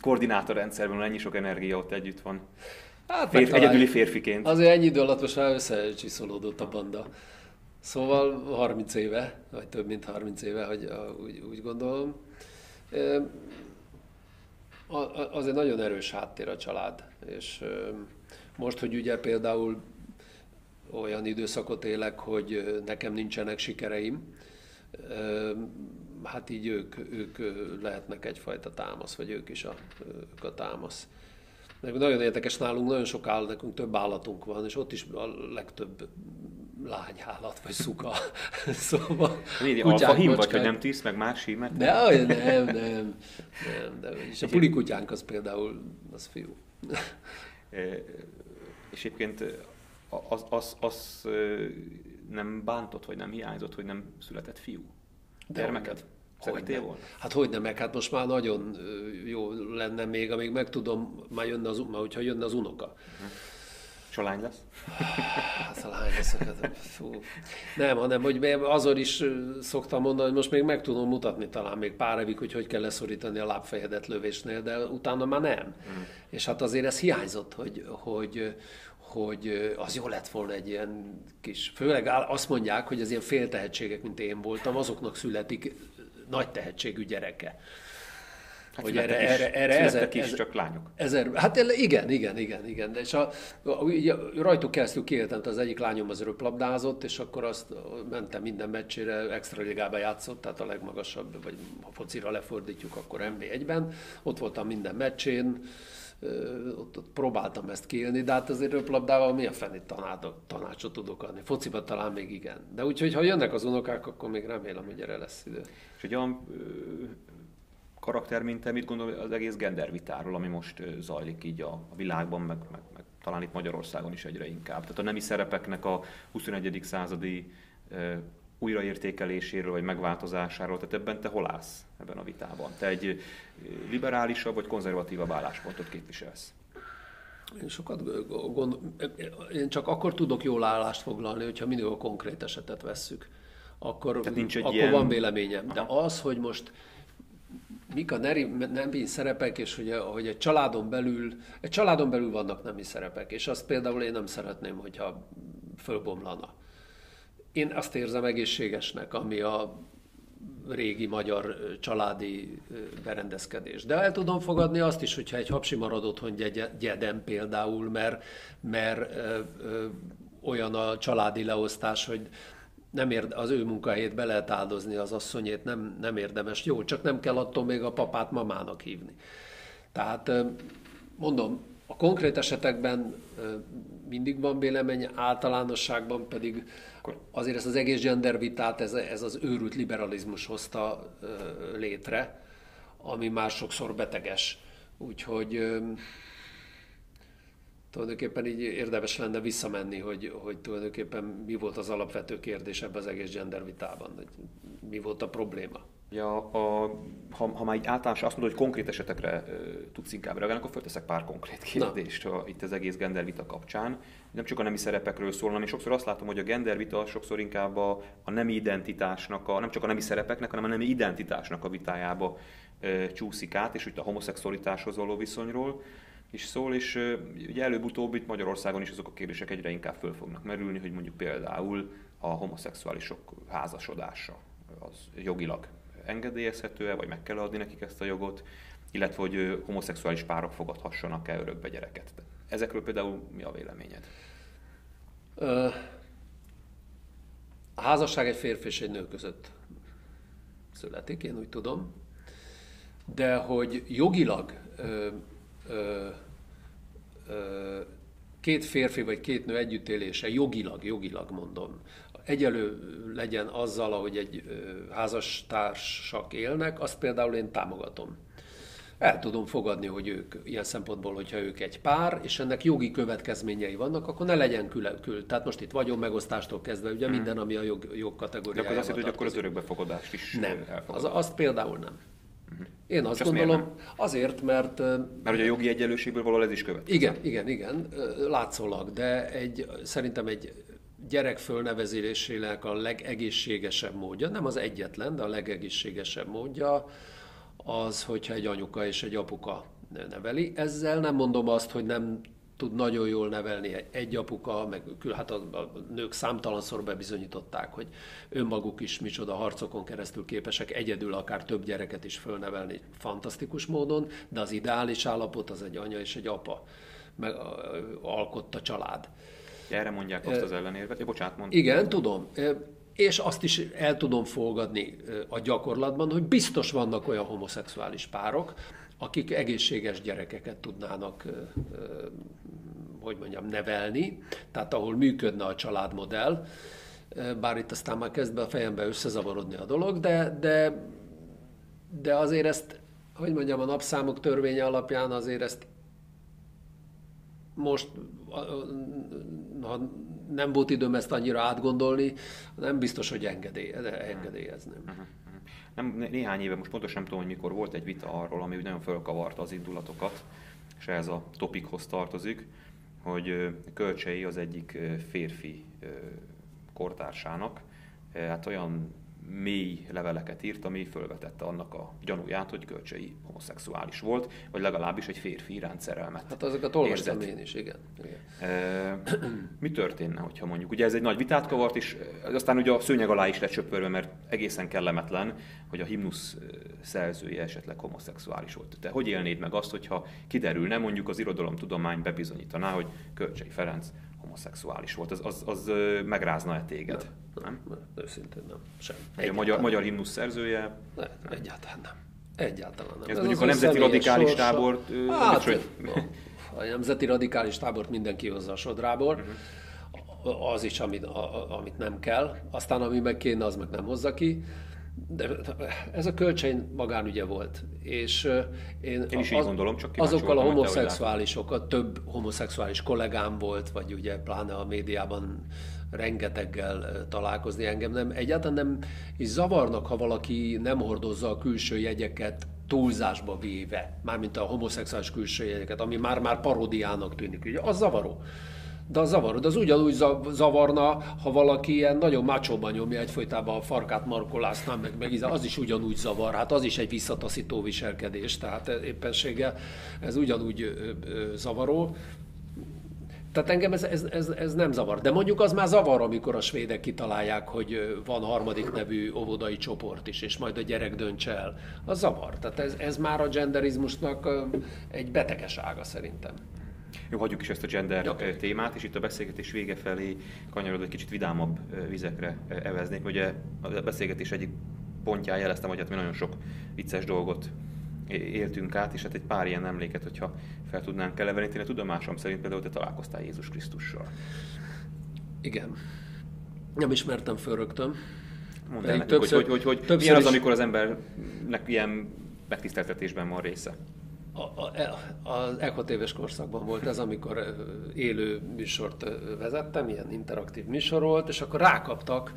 koordinátorrendszerben ennyi sok energia ott együtt van. Hát Férfi, egyedüli férfiként. Azért ennyi idő alatt most már összecsiszolódott a banda. Szóval 30 éve, vagy több mint 30 éve, hogy úgy, úgy gondolom. Azért nagyon erős háttér a család, és most, hogy ugye például olyan időszakot élek, hogy nekem nincsenek sikereim, hát így ők, ők lehetnek egyfajta támasz, vagy ők is a, ők a támasz. Meg nagyon érdekes nálunk, nagyon sok állat, nekünk több állatunk van, és ott is a legtöbb lányállat, vagy szuka. *laughs* szóval Miért, alfa hím vagy, hogy nem tűz meg más hímet? De, nem, nem, nem. nem de, és a pulikutyánk az például, az fiú. *laughs* és egyébként az, az, az nem bántott, vagy nem hiányzott, hogy nem született fiú? Gyermeket? Szeretél volna? Hát hogy nem, meg hát most már nagyon jó lenne még, amíg meg tudom, már jönne az, már hogyha jönne az unoka. Uh-huh. És a lány lesz? *laughs* Hát a lány lesz. Hát, fú. Nem, hanem hogy azon is szoktam mondani, hogy most még meg tudom mutatni talán még pár évig, hogy hogy kell leszorítani a lábfejedet lövésnél, de utána már nem. Uh-huh. És hát azért ez hiányzott, hogy, hogy, hogy az jó lett volna egy ilyen kis, főleg azt mondják, hogy az ilyen féltehetségek, mint én voltam, azoknak születik nagy tehetségű gyereke. Hát hogy erre, is, erre, erre ezer, is, ezer, csak lányok. Ezer, hát igen, igen, igen, igen. És a, ugye, rajtuk keresztül kiéltem, az egyik lányom az röplabdázott, és akkor azt mentem minden meccsére, extra ligába játszott, tehát a legmagasabb, vagy ha focira lefordítjuk, akkor MB1-ben. Ott voltam minden meccsén, ott, ott próbáltam ezt kiélni, de hát azért röplabdával mi a fenét tanácsot tudok adni. Fociba talán még igen. De úgyhogy ha jönnek az unokák, akkor még remélem, hogy erre lesz idő. És egy olyan karakter, mint te, mit gondol az egész gendervitáról, ami most zajlik így a, a világban, meg, meg, meg talán itt Magyarországon is egyre inkább. Tehát a nemi szerepeknek a 21. századi újraértékeléséről vagy megváltozásáról, tehát ebben te hol állsz ebben a vitában? Te egy liberálisabb vagy konzervatívabb álláspontot képviselsz? Én sokat gond... Én csak akkor tudok jól állást foglalni, hogyha mindig a konkrét esetet vesszük. Akkor, Tehát nincs egy akkor ilyen... van véleményem. De az, hogy most mik a nemi szerepek, és hogy, a, hogy egy családon belül, egy családon belül vannak nemi szerepek, és azt például én nem szeretném, hogyha fölbomlana. Én azt érzem egészségesnek, ami a régi magyar családi berendezkedés. De el tudom fogadni azt is, hogyha egy hapsi marad otthon gyedem például, mert, mert ö, ö, olyan a családi leosztás, hogy nem érde, az ő munkahelyét be lehet áldozni, az asszonyét nem, nem érdemes. Jó, csak nem kell attól még a papát mamának hívni. Tehát mondom, a konkrét esetekben mindig van vélemény, általánosságban pedig azért ezt az egész gender vitát ez, ez az őrült liberalizmus hozta létre, ami már sokszor beteges. Úgyhogy tulajdonképpen így érdemes lenne visszamenni, hogy, hogy tulajdonképpen mi volt az alapvető kérdés ebben az egész gender vitában, hogy mi volt a probléma. Ja, a, ha, ha már így általános azt mondod, hogy konkrét esetekre uh, tudsz inkább reagálni, akkor felteszek pár konkrét kérdést a, itt az egész gendervita kapcsán. Nem csak a nemi szerepekről szól, hanem én sokszor azt látom, hogy a gendervita sokszor inkább a, a nemi identitásnak, a, nem csak a nemi szerepeknek, hanem a nemi identitásnak a vitájába uh, csúszik át, és úgy a homoszexualitáshoz való viszonyról is szól, és uh, ugye előbb-utóbb itt Magyarországon is azok a kérdések egyre inkább föl fognak merülni, hogy mondjuk például a homoszexuálisok házasodása az jogilag engedélyezhető-e, vagy meg kell adni nekik ezt a jogot, illetve hogy homoszexuális párok fogadhassanak-e örökbe gyereket. Ezekről például mi a véleményed? A házasság egy férfi és egy nő között születik, én úgy tudom, de hogy jogilag ö, ö, ö, két férfi vagy két nő együttélése, jogilag, jogilag mondom, egyelő legyen azzal, ahogy egy házastársak élnek, azt például én támogatom. El tudom fogadni, hogy ők ilyen szempontból, hogyha ők egy pár, és ennek jogi következményei vannak, akkor ne legyen külön kül. Tehát most itt vagyon megosztástól kezdve, ugye hmm. minden, ami a jog, jogkategóriája. De akkor azt hogy akkor az örökbefogadást is Nem, az, azt például nem. Mhm. Én azt gondolom, azért, mert... Mert hogy a jogi egyenlőségből való ez is következik. Igen, igen, igen, látszólag, de egy, szerintem egy gyerek fölnevezésének a legegészségesebb módja, nem az egyetlen, de a legegészségesebb módja az, hogyha egy anyuka és egy apuka neveli. Ezzel nem mondom azt, hogy nem tud nagyon jól nevelni egy apuka, meg hát a, a nők számtalanszor bebizonyították, hogy önmaguk is micsoda harcokon keresztül képesek egyedül akár több gyereket is fölnevelni fantasztikus módon, de az ideális állapot az egy anya és egy apa, meg alkotta család. Erre mondják azt az ellenérvet. Ja, bocsánat, mondtam. Igen, tudom. És azt is el tudom fogadni a gyakorlatban, hogy biztos vannak olyan homoszexuális párok, akik egészséges gyerekeket tudnának, hogy mondjam, nevelni, tehát ahol működne a családmodell, bár itt aztán már kezd be a fejembe összezavarodni a dolog, de, de, de azért ezt, hogy mondjam, a napszámok törvénye alapján azért ezt most ha nem volt időm ezt annyira átgondolni, nem biztos, hogy engedély, engedélyezném. Uh-huh. Nem, néhány éve, most pontosan nem tudom, hogy mikor volt egy vita arról, ami nagyon fölkavarta az indulatokat, és ez a topikhoz tartozik, hogy Kölcsei az egyik férfi kortársának, hát olyan mély leveleket írt, ami fölvetette annak a gyanúját, hogy Kölcsei homoszexuális volt, vagy legalábbis egy férfi iránt szerelmet. Hát azokat olvastam én is, igen. igen. E, mi történne, hogyha mondjuk, ugye ez egy nagy vitát kavart, és aztán ugye a szőnyeg alá is lett söpörve, mert egészen kellemetlen, hogy a himnusz szerzője esetleg homoszexuális volt. Te hogy élnéd meg azt, hogyha kiderülne, mondjuk az irodalomtudomány bebizonyítaná, hogy Kölcsei Ferenc homoszexuális volt, az, az, az megrázna-e téged? Nem, nem, nem, őszintén nem. Sem. A magyar, magyar himnusz szerzője? Ne, nem. Egyáltalán nem. Egyáltalán nem. Ez, Ez mondjuk a nemzeti radikális sorsa. tábort... Hát, hogy... a nemzeti radikális tábort mindenki hozza a sodrából. Uh-huh. Az is, amit, a, amit nem kell. Aztán, ami meg kéne, az meg nem hozza ki. De ez a kölcsön magánügye volt. És én, én is az, így gondolom, csak azokkal a homoszexuálisokkal, több homoszexuális kollégám volt, vagy ugye pláne a médiában rengeteggel találkozni engem. Nem, egyáltalán nem is zavarnak, ha valaki nem hordozza a külső jegyeket túlzásba véve, mármint a homoszexuális külső jegyeket, ami már-már paródiának tűnik. Ugye, az zavaró de az zavaró. De az ugyanúgy zavarna, ha valaki ilyen nagyon macsóban nyomja egyfolytában a farkát markolásznál, meg, meg az is ugyanúgy zavar. Hát az is egy visszataszító viselkedés, tehát éppenséggel ez ugyanúgy zavaró. Tehát engem ez, ez, ez, ez nem zavar. De mondjuk az már zavar, amikor a svédek kitalálják, hogy van harmadik nevű óvodai csoport is, és majd a gyerek döntse el. Az zavar. Tehát ez, ez már a genderizmusnak egy beteges ága szerintem. Jó, hagyjuk is ezt a gender Okay. témát, és itt a beszélgetés vége felé kanyarodva egy kicsit vidámabb vizekre eveznék. Ugye a beszélgetés egyik pontján jeleztem, hogy hát mi nagyon sok vicces dolgot éltünk át, és hát egy pár ilyen emléket, hogyha fel tudnánk eleveníteni. A tudomásom szerint például te találkoztál Jézus Krisztussal. Igen. Nem ismertem föl rögtön. Mondd el nekünk, hogy, hogy, hogy, hogy többször milyen az, amikor az embernek ilyen megtiszteltetésben van része. A, a, az Echo tévés korszakban volt ez, amikor élő műsort vezettem, ilyen interaktív műsor volt, és akkor rákaptak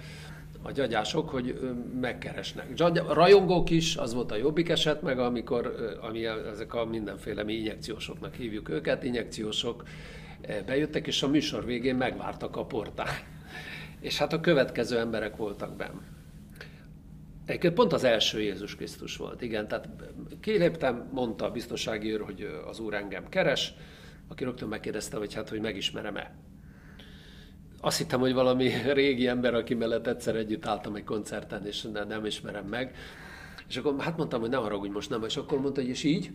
a gyagyások, hogy megkeresnek. Rajongók is, az volt a jobbik eset, meg amikor, ami ezek a mindenféle mi injekciósoknak hívjuk őket, injekciósok ö, bejöttek, és a műsor végén megvártak a portán. *laughs* És hát a következő emberek voltak benn. Egyébként pont az első Jézus Krisztus volt, igen. Tehát kiléptem, mondta a biztonsági őr, hogy az úr engem keres, aki rögtön megkérdezte, hogy hát, hogy megismerem-e. Azt hittem, hogy valami régi ember, aki mellett egyszer együtt álltam egy koncerten, és ne- nem ismerem meg. És akkor hát mondtam, hogy ne haragudj most nem, és akkor mondta, hogy és így?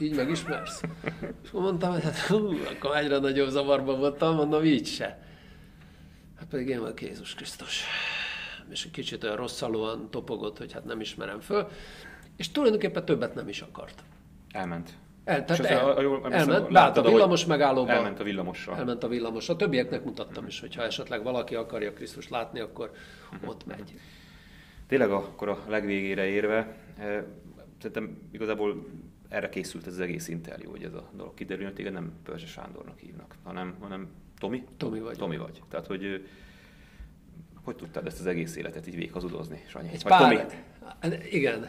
Így megismersz? És akkor mondtam, hogy hát hú, akkor egyre nagyobb zavarban voltam, mondom, így se. Hát pedig én vagyok Jézus Krisztus. És egy kicsit olyan rosszalóan topogott, hogy hát nem ismerem föl. És tulajdonképpen többet nem is akart. Elment. El, tehát el, a- elment, láttad, a villamos megállóba. Elment a villamossal. Elment a villamos. A többieknek mutattam is, hogy ha esetleg valaki akarja Krisztus látni, akkor ott megy. Tényleg akkor a legvégére érve, eh, szerintem igazából erre készült ez az egész interjú, hogy ez a dolog kiderül, hogy téged nem Pörzse Sándornak hívnak, hanem, hanem Tomi? Tomi vagy. Tomi vagy. Tehát, hogy eh, hogy tudtad ezt az egész életet így végighazudozni, Sanyi? Egy Vagy pár... Tomi? Hát, Igen.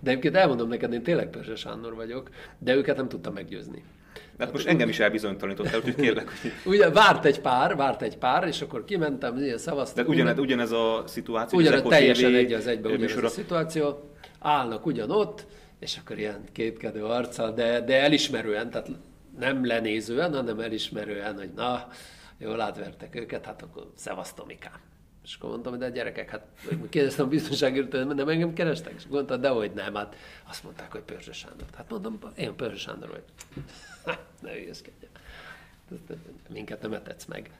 De egyébként elmondom neked, én tényleg Pörzse Sándor vagyok, de őket nem tudtam meggyőzni. De hát most engem is elbizonytalanítottál, úgyhogy kérlek, hogy... Ugye várt egy pár, várt egy pár, és akkor kimentem, ilyen szavaztam. De ugyanez, ugyanez a szituáció, Ugyanez teljesen egy az egyben ugyanez műsora. a szituáció. Állnak ugyanott, és akkor ilyen kétkedő arccal, de, de elismerően, tehát nem lenézően, hanem elismerően, hogy na, jól átvertek őket, hát akkor szevasztomikám. És akkor mondtam, de gyerekek, hát kérdeztem a biztonságért, nem engem kerestek? És mondta, de hogy nem, hát azt mondták, hogy Pörzse Sándor. Hát mondom, én Pörzse Sándor vagyok. *laughs* ne hülyeskedjen. Minket nem etetsz meg.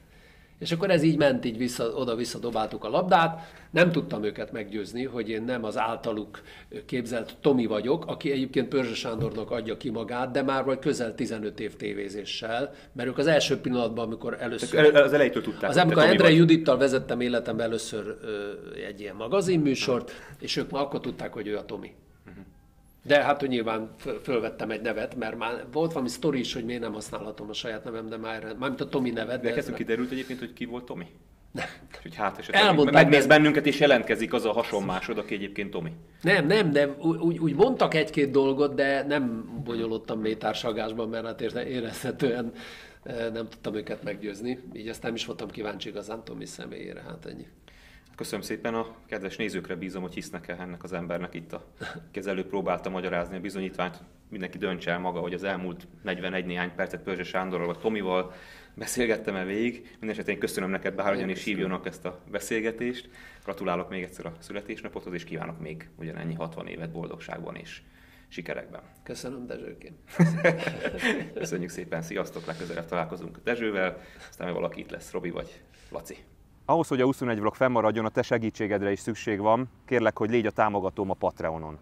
És akkor ez így ment, így vissza, oda-vissza dobáltuk a labdát. Nem tudtam őket meggyőzni, hogy én nem az általuk képzelt Tomi vagyok, aki egyébként Pörzse Sándornak adja ki magát, de már vagy közel 15 év tévézéssel, mert ők az első pillanatban, amikor először... El- Az elejétől tudták, Az amikor Endre vagy. Judittal vezettem életemben először ö, egy ilyen magazinműsort, és ők már akkor tudták, hogy ő a Tomi. De hát, hogy nyilván föl- fölvettem egy nevet, mert már volt valami sztori is, hogy miért nem használhatom a saját nevem, de már, mármint a Tomi nevet. De kezdve nem- kiderült egyébként, hogy ki volt Tomi? Nem. Hogy hát esetleg Elmondták, megnéz de- bennünket és jelentkezik az a hasonmásod, aki egyébként Tomi. Nem, nem, de úgy, úgy mondtak egy-két dolgot, de nem bonyolódtam mély társalgásban, mert hát érezhetően eh, nem tudtam őket meggyőzni. Így nem is voltam kíváncsi igazán Tomi személyére, hát ennyi. Köszönöm szépen a kedves nézőkre bízom, hogy hisznek-e ennek az embernek itt a kezelő próbálta magyarázni a bizonyítványt. Mindenki döntse el maga, hogy az elmúlt 41 néhány percet Pörzse Sándorral vagy Tomival beszélgettem el végig. Mindenesetre én köszönöm neked, bárhogyan is hívjonak ezt a beszélgetést. Gratulálok még egyszer a születésnapodhoz, és kívánok még ugyanennyi 60 évet boldogságban és sikerekben. Köszönöm, Dezsőkém. Köszönjük szépen, sziasztok, legközelebb találkozunk Dezsővel, aztán valaki itt lesz, Robi vagy Laci. Ahhoz, hogy a 21 vlog fennmaradjon, a te segítségedre is szükség van. Kérlek, hogy légy a támogatóm a Patreonon.